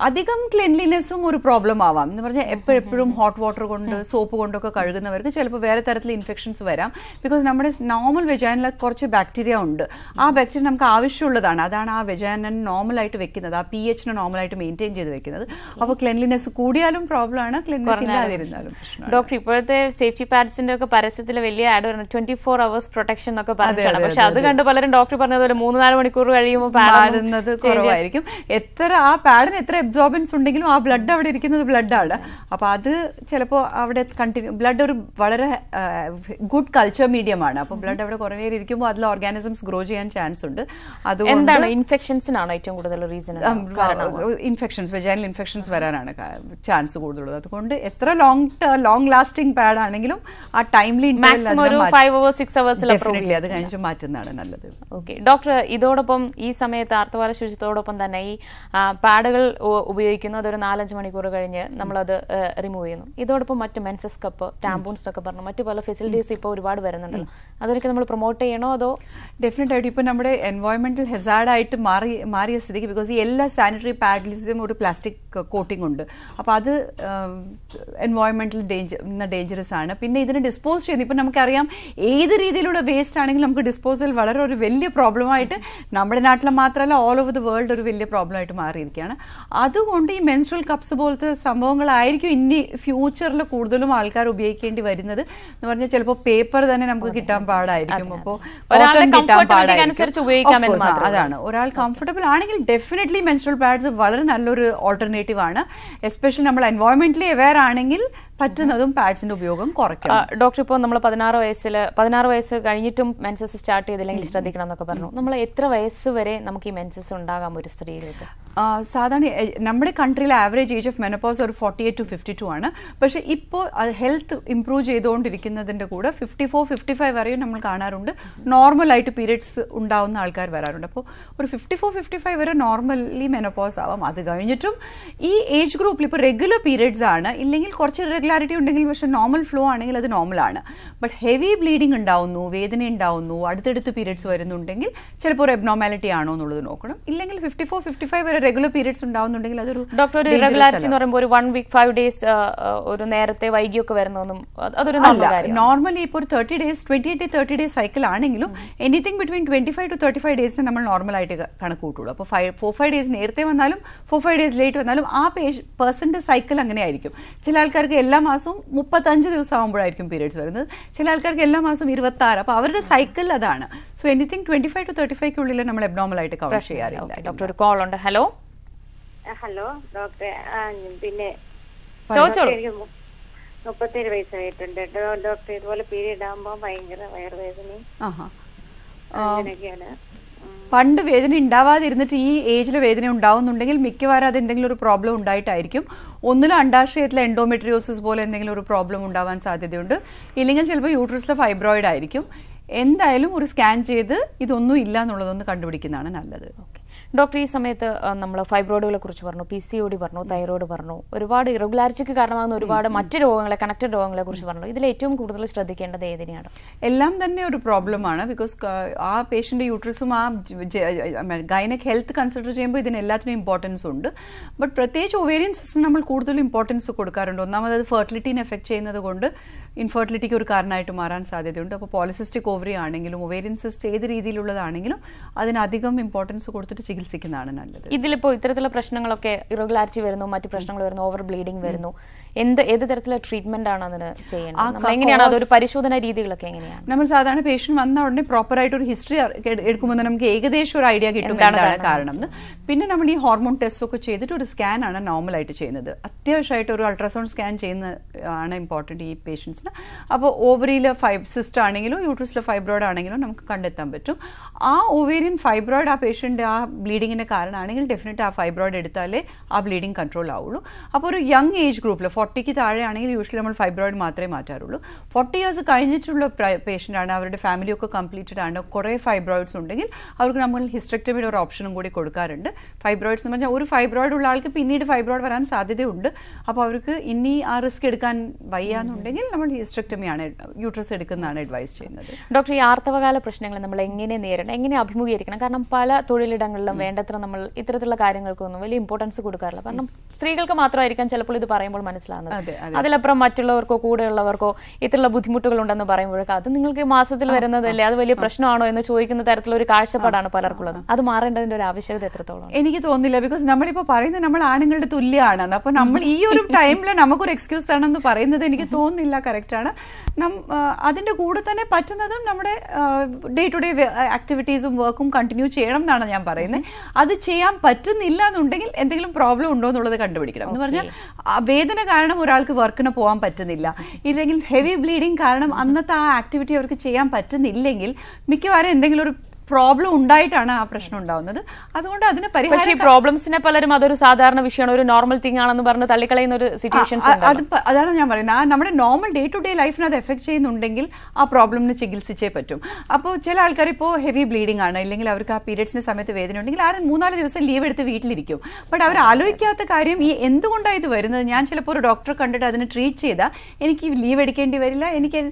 അധികം ക്ലെൻലിനെസ്സും ഒരു പ്രോബ്ലം ആവാം. എന്ന് പറഞ്ഞാൽ എപ്പോഴെപ്പോഴും ഹോട്ട് വാട്ടർ കൊണ്ട് സോപ്പ് കൊണ്ടൊക്കെ കഴുകുന്നവർക്ക് ചിലപ്പോൾ വേറെ തരത്തിൽ ഇൻഫെക്ഷൻസ് വരാം. ബിക്കോസ് നമ്മുടെ നോർമൽ വെജാനിൽ കുറച്ച് ബാക്ടീരിയ ഉണ്ട്. ആ ബാക്ടീരിയ നമുക്ക് ആവശ്യമുള്ളതാണ്. അതാണ് ആ വെജാനൻ നോർമലായിട്ട് വെക്കുന്നത്. ആ പി എച്ചിനെ നോർമലായിട്ട് മെയിന്റെയിൻ ചെയ്ത് വെക്കുന്നത്. അപ്പോൾ ക്ലെൻലിനെസ് കൂടിയാലും പ്രോബ്ലം ആണ്. ക്ലെൻലിനെസ് ഇല്ലാതിരുന്നാലും ഡോക്ടർ ഇപ്പോഴത്തെ സേഫ്റ്റി പാഡ്സിന്റെ ഒക്കെ പരസ്യത്തിൽ വലിയ ആഡ് വരുന്നത് ട്വന്റി ഫോർ അവേഴ്സ് പ്രൊട്ടക്ഷൻ എന്നൊക്കെ പറഞ്ഞിട്ടാണ്. പക്ഷെ അത് കണ്ട് പലരും ഡോക്ടർ പറഞ്ഞതുപോലെ മൂന്ന് നാല് മണിക്കൂർ കഴിയുമ്പോൾ പാഡ് മാറുന്നത് കുറവായിരിക്കും. എത്ര ആ പാഡിന് എത്ര അബ്സോർബൻസ് ഉണ്ടെങ്കിൽ ഉണ്ടെങ്കിലും ആ ബ്ലഡ് അവിടെ ഇരിക്കുന്നത് ബ്ലഡാണ് അപ്പൊ അത് ചിലപ്പോൾ അവിടെ കണ്ടിന്യൂ ബ്ലഡ് ഒരു വളരെ ഗുഡ് കൾച്ചർ മീഡിയമാണ് അപ്പോൾ ബ്ലഡ് അവിടെ കുറേ നേരം ഇരിക്കുമ്പോൾ അതിൽ ഓർഗാനിസംസ് ഗ്രോ ചെയ്യാൻ ചാൻസ് ഉണ്ട്. അതുകൊണ്ട് ഇൻഫെക്ഷൻസിനാണോ ഏറ്റവും കൂടുതൽ റീസൺ ഇൻഫെക്ഷൻസ് വെജൈനൽ ഇൻഫെക്ഷൻസ് വരാനാണ് ചാൻസ് കൂടുതലുള്ളത്. അതുകൊണ്ട് എത്ര ലോങ് ലോങ് ലാസ്റ്റിംഗ് പാഡ് ആണെങ്കിലും ആ ടൈംലി അത് കഴിഞ്ഞ് മാറ്റുന്നതാണ് നല്ലത്. ഓക്കെ ഡോക്ടർ ഇതോടൊപ്പം ഈ സമയത്ത് ആർത്തവാല ശുചിത്വത്തോടൊപ്പം തന്നെ ഈ പാഡുകൾ ഉ- ഉപയോഗിക്കുന്നു ഒരു നാലഞ്ച് മണിക്കൂർ കഴിഞ്ഞ് നമ്മളത് റിമൂവ് ചെയ്യുന്നു. ഇതോടൊപ്പം മറ്റ് മെൻസസ് കപ്പ് ടാമ്പൂൺസ് ഒക്കെ പറഞ്ഞു. മറ്റു പല ഫെസിലിറ്റീസ് ഇപ്പോൾ ഒരുപാട് വരുന്നുണ്ടല്ലോ. അതൊക്കെ നമ്മൾ പ്രൊമോട്ട് ചെയ്യണോ അതോ? ഡെഫിനറ്റ് ആയിട്ട് ഇപ്പൊ നമ്മുടെ എൻവയോൺമെന്റൽ ഹെസാർഡ് ആയിട്ട് മാറി മാറിയ സ്ഥിതിക്ക് ബിക്കോസ് ഈ എല്ലാ സാനിറ്ററി പാഡിലും ഒരു പ്ലാസ്റ്റിക് കോട്ടിംഗ് ഉണ്ട്. അപ്പൊ അത് എൻവയോൺമെന്റൽ ഡേഞ്ചർ ഡേഞ്ചറസ് ആണ്. പിന്നെ ഇതിന് ഡിസ്പോസ് ചെയ്യുന്നത് ഇപ്പൊ നമുക്കറിയാം ഏത് രീതിയിലുള്ള വേസ്റ്റ് ആണെങ്കിലും നമുക്ക് ഡിസ്പോസൽ വളരെ ഒരു വലിയ പ്രോബ്ലം ആയിട്ട് നമ്മുടെ നാട്ടിൽ മാത്രമല്ല ഓൾ ഓവർ ദി വേൾഡ് ഒരു വലിയ പ്രോബ്ലം ആയിട്ട് മാറിയിരിക്കുകയാണ്. അതുകൊണ്ട് ഈ മെൻസ്ട്രൽ കപ്സ് പോലത്തെ സംഭവങ്ങളായിരിക്കും ഇനി ഫ്യൂച്ചറിൽ കൂടുതലും ആൾക്കാർ ഉപയോഗിക്കേണ്ടി വരുന്നത് എന്ന് പറഞ്ഞാൽ ചിലപ്പോൾ പേപ്പർ തന്നെ നമുക്ക് കിട്ടാൻ പാടായിരിക്കും. അപ്പോൾ കിട്ടാൻ പാടായിരിക്കും. അതാണ്. ഒരാൾ കംഫർട്ടബിൾ ആണെങ്കിൽ ഡെഫിനറ്റ്ലി മെൻസ്ട്രൽ പാഡ്സ് വളരെ നല്ലൊരു ഓൾട്ടർനേറ്റീവ് ആണ്. എസ്പെഷ്യലി നമ്മൾ എൻവയോൺമെന്റലി അവെയർ ആണെങ്കിൽ പറ്റുന്നതും പാഡ്സിന്റെ ഉപയോഗം കുറയ്ക്കും ഡോക്ടർ ഇപ്പോൾ നമ്മൾ പതിനാറ് വയസ്സിൽ പതിനാറ് വയസ്സ് കഴിഞ്ഞിട്ടും മെൻസസ് സ്റ്റാർട്ട് ചെയ്തില്ലെങ്കിൽ ശ്രദ്ധിക്കണം എന്നൊക്കെ പറഞ്ഞു. നമ്മൾ എത്ര വയസ്സ് വരെ നമുക്ക് ഈ മെൻസസ് ഉണ്ടാകാം ഒരു സ്ത്രീകൾക്ക് സാധാരണ നമ്മുടെ കൺട്രിയിലെ ആവറേജ് ഏജ് ഓഫ് മെനോപോസ് ഒരു forty eight to fifty two ആണ്. പക്ഷേ ഇപ്പോൾ ഹെൽത്ത് ഇംപ്രൂവ് ചെയ്തുകൊണ്ടിരിക്കുന്നതിന്റെ കൂടെ ഫിഫ്റ്റി ഫോർ ഫിഫ്റ്റി ഫൈവ് വരെയും നമ്മൾ കാണാറുണ്ട്. നോർമലായിട്ട് പീരിയഡ്സ് ഉണ്ടാവുന്ന ആൾക്കാർ വരാറുണ്ട്. അപ്പോൾ ഒരു ഫിഫ്റ്റി ഫോർ ഫിഫ്റ്റി ഫൈവ് വരെ നോർമലി മെനോപോസ് ആവാം. അത് കഴിഞ്ഞിട്ടും ഈ ഏജ് ഗ്രൂപ്പിൽ ഇപ്പോൾ റെഗുലർ പീരിയഡ്സ് ആണ്. ഇല്ലെങ്കിൽ കുറച്ച് ഇറഗുലാരിറ്റി ഉണ്ടെങ്കിൽ പക്ഷെ നോർമൽ ഫ്ലോ ആണെങ്കിൽ അത് നോർമലാണ് ബട്ട് ഹെവി ബ്ലീഡിംഗ് ഉണ്ടാവുന്നു വേദന ഉണ്ടാവുന്നു അടുത്തടുത്ത് പീരിയഡ്സ് വരുന്നുണ്ടെങ്കിൽ ചിലപ്പോൾ ഒരു എബ്നോമാലിറ്റി ആണോ എന്നുള്ളത് നോക്കണം. ഇല്ലെങ്കിൽ ഫിഫ്റ്റി ഫോർ ഫിഫ്റ്റി ഫൈവ് വരെ റെഗുലർ പീരിയഡ്സ് ഉണ്ടാവുന്നുണ്ടെങ്കിൽ അതൊരു ഡോക്ടർ ഒരു റെഗുലാരിറ്റി എന്ന് പറയുമ്പോൾ ഒരു വൺ വീക്ക് ഫൈവ് ഡേയ്സ് ഒരു നേരത്തെ വൈകിയൊക്കെ വരുന്നൊന്നും അതൊരു നല്ല കാര്യം നോർമലി ഇപ്പോൾ ഒരു thirty days twenty eight thirty days cycle ആണെങ്കിലും anything between twenty five to thirty five ഡേയ്സിന് നമ്മൾ നോർമലായിട്ട് കണക്ക് കൂട്ടുള്ളൂ. അപ്പോൾ ഫൈവ് ഫോർ ഫൈവ് ഡേയ്സ് നേരത്തെ വന്നാലും ഫോർ ഫൈവ് ഡേയ്സ് ലേറ്റ് വന്നാലും ആ പേഴ്സന്റെ സൈക്കിൾ അങ്ങനെ ആയിരിക്കും ചില ആൾക്കാർക്ക് എല്ലാ മാസവും മുപ്പത്തഞ്ച് ദിവസം ആകുമ്പോഴായിരിക്കും പീരിയഡ്സ് വരുന്നത്. ചില ആൾക്കാർക്ക് എല്ലാ മാസവും ഇരുപത്തി ആറ് അപ്പോൾ അവരുടെ സൈക്കിൾ അതാണ്. So anything twenty five to thirty ഫൈവ്ക്കുള്ളിൽ നമ്മൾ എബ്നോമൽ ആയിട്ട് കവർ ചെയ്യാറില്ല. ഡോക്ടർ ഒരു കോൾ ഉണ്ട്. ഹലോ ഹലോ ഡോക്ടറെ പിന്നെ മുപ്പത്തേഴ് വയസ്സായിട്ടുണ്ട് ഡോക്ടർ ഇതുപോലെ പീരീഡ് ആകുമ്പോൾ ഭയങ്കര വയറുവേദനയും ആഹാ. അങ്ങനെയൊക്കെയാണ്. പണ്ട് വേദന ഉണ്ടാവാതിരുന്നിട്ട് ഈ ഏജിൽ വേദന ഉണ്ടാവുന്നുണ്ടെങ്കിൽ മിക്കവാറും അത് എന്തെങ്കിലും ഒരു പ്രോബ്ലം ഉണ്ടായിട്ടായിരിക്കും. ഒന്നിലും അണ്ടാശയത്തിലെ എൻഡോമെട്രിയോസിസ് പോലെ എന്തെങ്കിലും ഒരു പ്രോബ്ലം ഉണ്ടാവാൻ സാധ്യതയുണ്ട്. ഇല്ലെങ്കിൽ ചിലപ്പോൾ യൂട്രസിലെ ഫൈബ്രോയിഡ് ആയിരിക്കും. എന്തായാലും ഒരു സ്കാൻ ചെയ്ത് ഇതൊന്നും ഇല്ല എന്നുള്ളതൊന്ന് കണ്ടുപിടിക്കുന്നതാണ് നല്ലത്. ഡോക്ടർ ഈ സമയത്ത് നമ്മൾ ഫൈബ്രോയിഡുകളെ കുറിച്ച് പറഞ്ഞു പി സി ഒ ഡി പറഞ്ഞു തൈറോയ്ഡ് പറഞ്ഞു ഒരുപാട് ഇറഗുലാരിറ്റിക്ക് കാരണമാകുന്ന ഒരുപാട് മറ്റ് രോഗങ്ങളെ കണക്റ്റഡ് രോഗങ്ങളെ കുറിച്ച് പറഞ്ഞു. ഇതിൽ ഏറ്റവും കൂടുതൽ ശ്രദ്ധിക്കേണ്ടത് ഏതിനെയാണ്? എല്ലാം തന്നെ ഒരു പ്രോബ്ലമാണ് ബിക്കോസ് ആ പേഷ്യന്റ് യൂട്രസും ആ ഗൈനക് ഹെൽത്ത് കൺസിഡർ ചെയ്യുമ്പോൾ ഇതിന് എല്ലാത്തിനും ഇമ്പോർട്ടൻസ് ഉണ്ട്. ബട്ട് പ്രത്യേകിച്ച് ഒവേരിയൻ സിസ്റ്റം നമ്മൾ കൂടുതൽ ഇമ്പോർട്ടൻസ് കൊടുക്കാറുണ്ട്. ഒന്നാമത് അത് ഫെർട്ടിലിറ്റീനെ എഫക്ട് ചെയ്യുന്നത് കൊണ്ട് ഇൻഫെർട്ടിലിറ്റിക്ക് ഒരു കാരണമായിട്ട് മാറാൻ സാധ്യതയുണ്ട്. അപ്പോൾ പോളിസിസ്റ്റിക് ഓവറി ആണെങ്കിലും ഒവേരിയൻ സിസ്റ്റ് ഏത് രീതിയിലുള്ളതാണെങ്കിലും അതിനധികം ഇമ്പോർട്ടൻസ് കൊടുത്തിട്ട് ചികിത്സിക്കുന്നതാണ് നല്ലത്. ഇതിലിപ്പോ ഇത്തരത്തിലുള്ള പ്രശ്നങ്ങളൊക്കെ ഇറഗുലാരിറ്റി വരുന്നു മറ്റു പ്രശ്നങ്ങൾ വരുന്നു ഓവർ ബ്ലീഡിംഗ് വരുന്നു. എന്ത് ഏത് തരത്തിലുള്ള ട്രീറ്റ്മെന്റ് ആണ് അതിന് ചെയ്യേണ്ടത്? എങ്ങനെയാണ് അതൊരു പരിശോധന രീതികളൊക്കെ എങ്ങനെയാണ്? നമ്മൾ സാധാരണ പേഷ്യന്റ് വന്ന ഉടനെ പ്രോപ്പർ ആയിട്ട് ഒരു ഹിസ്റ്ററി എടുക്കുമ്പോൾ നമുക്ക് ഏകദേശം ഒരു ഐഡിയ കിട്ടും എന്താണ് കാരണം? പിന്നെ നമ്മൾ ഈ ഹോർമോൺ ടെസ്റ്റ് ഒക്കെ ചെയ്തിട്ട് ഒരു സ്കാൻ ആണ് നോർമൽ ആയിട്ട് ചെയ്യുന്നത്. അത്യാവശ്യമായിട്ട് ഒരു അൾട്രാസൗണ്ട് സ്കാൻ ചെയ്യുന്ന ആണ് ഇമ്പോർട്ടന്റ് ഈ പേഷ്യൻസിന് അപ്പോൾ ഓവറിയിൽ ഫൈബ് സിസ്റ്റ് ആണെങ്കിലും യൂട്രസിലെ ഫൈബ്രോയിഡ് ആണെങ്കിലും നമുക്ക് കണ്ടെത്താൻ പറ്റും. ആ ഓവേരിയൻ ഫൈബ്രോയിഡ് ആ പേഷ്യന്റ് ആ ബ്ലീഡിങ്ങിന്റെ കാരണമാണെങ്കിൽ ഡെഫിനറ്റ് ആ ഫൈബ്രോയിഡ് എടുത്താലേ ആ ബ്ലീഡിങ് കൺട്രോൾ ആവുള്ളൂ. അപ്പോൾ ഒരു യങ് ഏജ് ഗ്രൂപ്പിൽ ഫോർട്ടിക്ക് താഴെ ആണെങ്കിൽ യൂഷ്വലി നമ്മൾ ഫൈബ്രോയിഡ് മാത്രമേ മാറ്റാറുള്ളൂ. ഫോർട്ടി ഇയേഴ്സ് കഴിഞ്ഞിട്ടുള്ള പേഷ്യന്റ് ആണ് അവരുടെ ഫാമിലി ഒക്കെ കംപ്ലീറ്റഡ് ആണ് കുറേ ഫൈബ്രോയിഡ്സ് ഉണ്ടെങ്കിൽ അവർക്ക് നമ്മൾ ഹിസ്റ്റക്ടമിയുടെ ഒരു ഓപ്ഷനും കൂടി കൊടുക്കാറുണ്ട്. ഫൈബ്രോയിഡ്സ് എന്ന് പറഞ്ഞാൽ ഒരു ഫൈബ്രോയിഡ് ഉള്ള ആൾക്ക് പിന്നീട് ഫൈബ്രോയിഡ് വരാൻ സാധ്യതയുണ്ട്. അപ്പോൾ അവർക്ക് ഇനി ആ റിസ്ക് എടുക്കാൻ വയ്യ വയ്യാന്നുണ്ടെങ്കിൽ നമ്മൾ ഹിസ്റ്റക്ടമിയാണ് യൂട്രസ് എടുക്കുന്നതാണ് അഡ്വൈസ് ചെയ്യുന്നത്. ഡോക്ടർ ഈ ആർത്തവകാല പ്രശ്നങ്ങൾ നമ്മൾ എങ്ങനെ നേരിടണം എങ്ങനെ അഭിമുഖീകരിക്കണം? കാരണം പല തൊഴിലിടങ്ങളിലും വേണ്ടത്ര നമ്മൾ ഇത്തരത്തിലുള്ള കാര്യങ്ങൾക്കൊന്നും വലിയ ഇമ്പോർട്ടൻസ് കൊടുക്കാറില്ല. കാരണം സ്ത്രീകൾക്ക് മാത്രമായിരിക്കാം ചിലപ്പോൾ ഇത് പറയുമ്പോൾ മനസ്സിലാകുന്നത് അതെ, അതെ. അതിലപ്പുറം മറ്റുള്ളവർക്കോ കൂടെയുള്ളവർക്കോ ഇത്തരമുള്ള ബുദ്ധിമുട്ടുകൾ ഉണ്ടെന്ന് പറയുമ്പോഴൊക്കെ അത് നിങ്ങൾക്ക് മാസത്തിൽ വരുന്നതല്ലേ? അത് വലിയ പ്രശ്നമാണോ എന്ന് ചോദിക്കുന്ന തരത്തിലുള്ള ഒരു കാഴ്ചപ്പാടാണ് പലർക്കുള്ളത്. അത് മാറേണ്ടതിന്റെ ഒരു ആവശ്യകത എത്രത്തോളം എനിക്ക് തോന്നുന്നില്ല ബിക്കോസ് നമ്മളിപ്പോ പറയുന്നത് നമ്മൾ ആണുങ്ങളുടെ തുല്യമാണ് അപ്പൊ നമ്മൾ ഈ ഒരു ടൈമിൽ നമുക്കൊരു എക്സ്ക്യൂസ് തരണം എന്ന് പറയുന്നത് എനിക്ക് തോന്നുന്നില്ല കറക്റ്റ് ആണ്. അതിന്റെ കൂടെ തന്നെ പറ്റുന്നതും നമ്മുടെ ഡേ ടു ഡേ ആക്ടിവിറ്റീസും വർക്കും കണ്ടിന്യൂ ചെയ്യണം എന്നാണ് ഞാൻ പറയുന്നത്. അത് ചെയ്യാൻ പറ്റുന്നില്ല എന്നുണ്ടെങ്കിൽ എന്തെങ്കിലും പ്രോബ്ലം ഉണ്ടോ എന്നുള്ളത് കണ്ടുപിടിക്കണം. എന്ന് പറഞ്ഞാൽ വേദന കാരണം ഒരാൾക്ക് വർക്കിന് പോകാൻ പറ്റുന്നില്ല. ഇല്ലെങ്കിൽ ഹെവി ബ്ലീഡിങ് കാരണം അന്നത്തെ ആ ആക്ടിവിറ്റി അവർക്ക് ചെയ്യാൻ പറ്റുന്നില്ലെങ്കിൽ മിക്കവാറും എന്തെങ്കിലും ഒരു പ്രോബ്ലം ഉണ്ടായിട്ടാണ് ആ പ്രശ്നം ഉണ്ടാവുന്നത്. അതുകൊണ്ട് അതിന് പരിഹാരം പ്രോബ്ലംസിനെ പലരും അതൊരു സാധാരണ വിഷയമാണ് ഒരു നോർമൽ തിങ് ആണെന്ന് പറഞ്ഞ് തള്ളിക്കളയുന്ന ഒരു സിറ്റുവേഷൻ അത് അതാണ് ഞാൻ പറയുന്നത്. ആ നമ്മുടെ നോർമൽ ഡേ ടു ഡേ ലൈഫിനെ അത് എഫക്ട് ചെയ്യുന്നുണ്ടെങ്കിൽ ആ പ്രോബ്ലമിന് ചികിത്സിച്ചേ പറ്റും. അപ്പോൾ ചില ആൾക്കാർ ഇപ്പോൾ ഹെവി ബ്ലീഡിംഗ് ആണ് അല്ലെങ്കിൽ അവർക്ക് ആ പീരിയഡ്സിന്റെ സമയത്ത് വേദന ഉണ്ടെങ്കിൽ ആരും മൂന്നാൽ ദിവസം ലീവ് എടുത്ത് വീട്ടിലിരിക്കും. ബട്ട് അവർ ആലോചിക്കാത്ത കാര്യം ഈ എന്തുകൊണ്ടാണ് ഇത് വരുന്നത്? ഞാൻ ചിലപ്പോൾ ഒരു ഡോക്ടറെ കണ്ടിട്ട് അതിനെ ട്രീറ്റ് ചെയ്താൽ എനിക്ക് ലീവ് എടുക്കേണ്ടി വരില്ല എനിക്ക്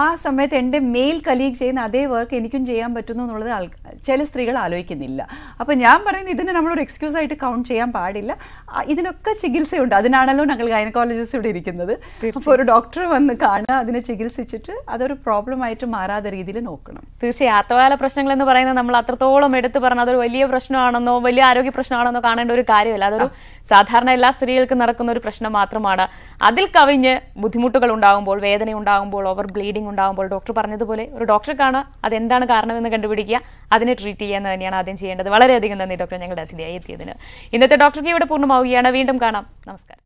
ആ സമയത്ത് എന്റെ മെയിൽ കലീഗ് ചെയ്യുന്ന അതേ വർക്ക് എനിക്കും ചെയ്യാൻ പറ്റുന്നു എന്നുള്ളത് ആൾ- ചില സ്ത്രീകൾ ആലോചിക്കുന്നില്ല. അപ്പൊ ഞാൻ പറയുന്നത് ഇതിനെ നമ്മളൊരു എക്സ്ക്യൂസ് ആയിട്ട് കൗണ്ട് ചെയ്യാൻ പാടില്ല. ഇതിനൊക്കെ ചികിത്സയുണ്ട്. അതിനാണല്ലോ ഞങ്ങൾ ഗൈനക്കോളജിസ്റ്റ് ഇവിടെ ഇരിക്കുന്നത്. അപ്പോൾ ഒരു ഡോക്ടർ വന്ന് കാണുക അതിനെ ചികിത്സിച്ചിട്ട് അതൊരു പ്രോബ്ലം ആയിട്ട് മാറാത്ത രീതിയിൽ നോക്കണം. തീർച്ചയായും. ആത്തവാല പ്രശ്നങ്ങൾ എന്ന് പറയുന്നത് നമ്മൾ അത്രത്തോളം എടുത്തു പറഞ്ഞ അതൊരു വലിയ പ്രശ്നമാണെന്നോ വലിയ ആരോഗ്യ പ്രശ്നമാണെന്നോ കാണേണ്ട ഒരു കാര്യമല്ല. അതൊരു സാധാരണ എല്ലാ സ്ത്രീകൾക്കും നടക്കുന്ന ഒരു പ്രശ്നം മാത്രമാണ്. അതിൽ കവിഞ്ഞ് ബുദ്ധിമുട്ടുകൾ ഉണ്ടാകുമ്പോൾ വേദന ഉണ്ടാകുമ്പോൾ ഓവർ ബ്ലീഡിംഗ് ഉണ്ടാകുമ്പോൾ ഡോക്ടർ പറഞ്ഞതുപോലെ ഒരു ഡോക്ടറെ കാണുക അതെന്താണ് കാരണമെന്ന് കണ്ടുപിടിക്കുക. അതിനെ ട്രീറ്റ് ചെയ്യാന്ന് തന്നെയാണ് ആദ്യം ചെയ്യേണ്ടത്. വളരെയധികം നന്ദി ഡോക്ടർ ഞങ്ങളുടെ അതിഥിയായി എത്തിയതിന്. ഇന്നത്തെ ഡോക്ടർക്ക് ഇവിടെ പൂർണമാവുകയാണ്. വീണ്ടും കാണാം. നമസ്കാരം.